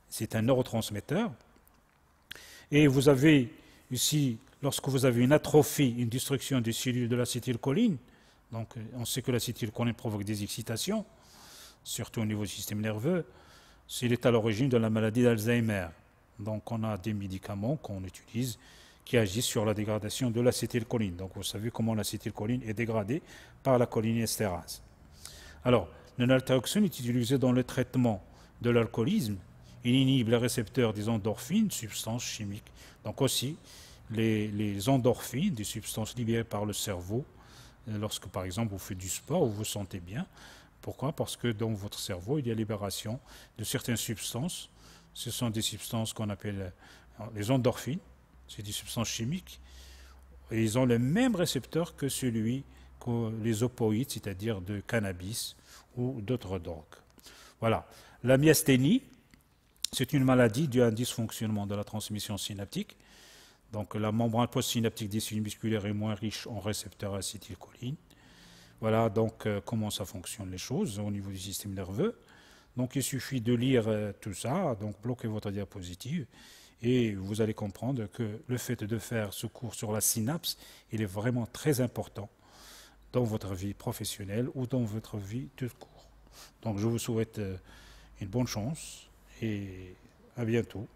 c'est un neurotransmetteur. Et vous avez ici, lorsque vous avez une atrophie, une destruction des cellules de l'acétylcholine, donc on sait que l'acétylcholine provoque des excitations, surtout au niveau du système nerveux, c'est à l'origine de la maladie d'Alzheimer. Donc on a des médicaments qu'on utilise qui agissent sur la dégradation de l'acétylcholine. Donc vous savez comment l'acétylcholine est dégradée par la cholinéstérase. Alors, le naltrexone est utilisé dans le traitement de l'alcoolisme. Il inhibe les récepteurs des endorphines, substances chimiques. Donc aussi, les, endorphines, des substances libérées par le cerveau, euh, lorsque par exemple vous faites du sport ou vous vous sentez bien. Pourquoi? Parce que dans votre cerveau, il y a libération de certaines substances ce sont des substances qu'on appelle euh, les endorphines, c'est des substances chimiques, et ils ont le même récepteur que celui que les opoïdes, c'est-à-dire de cannabis ou d'autres drogues. Voilà. La myasthénie, c'est une maladie due à un dysfonctionnement de la transmission synaptique. Donc la membrane postsynaptique des cellules musculaires est moins riche en récepteurs acétylcholine. Voilà donc euh, comment ça fonctionne les choses au niveau du système nerveux. Donc il suffit de lire euh, tout ça, donc bloquez votre diapositive et vous allez comprendre que le fait de faire ce cours sur la synapse, il est vraiment très important dans votre vie professionnelle ou dans votre vie de cours. Donc je vous souhaite euh, une bonne chance et à bientôt.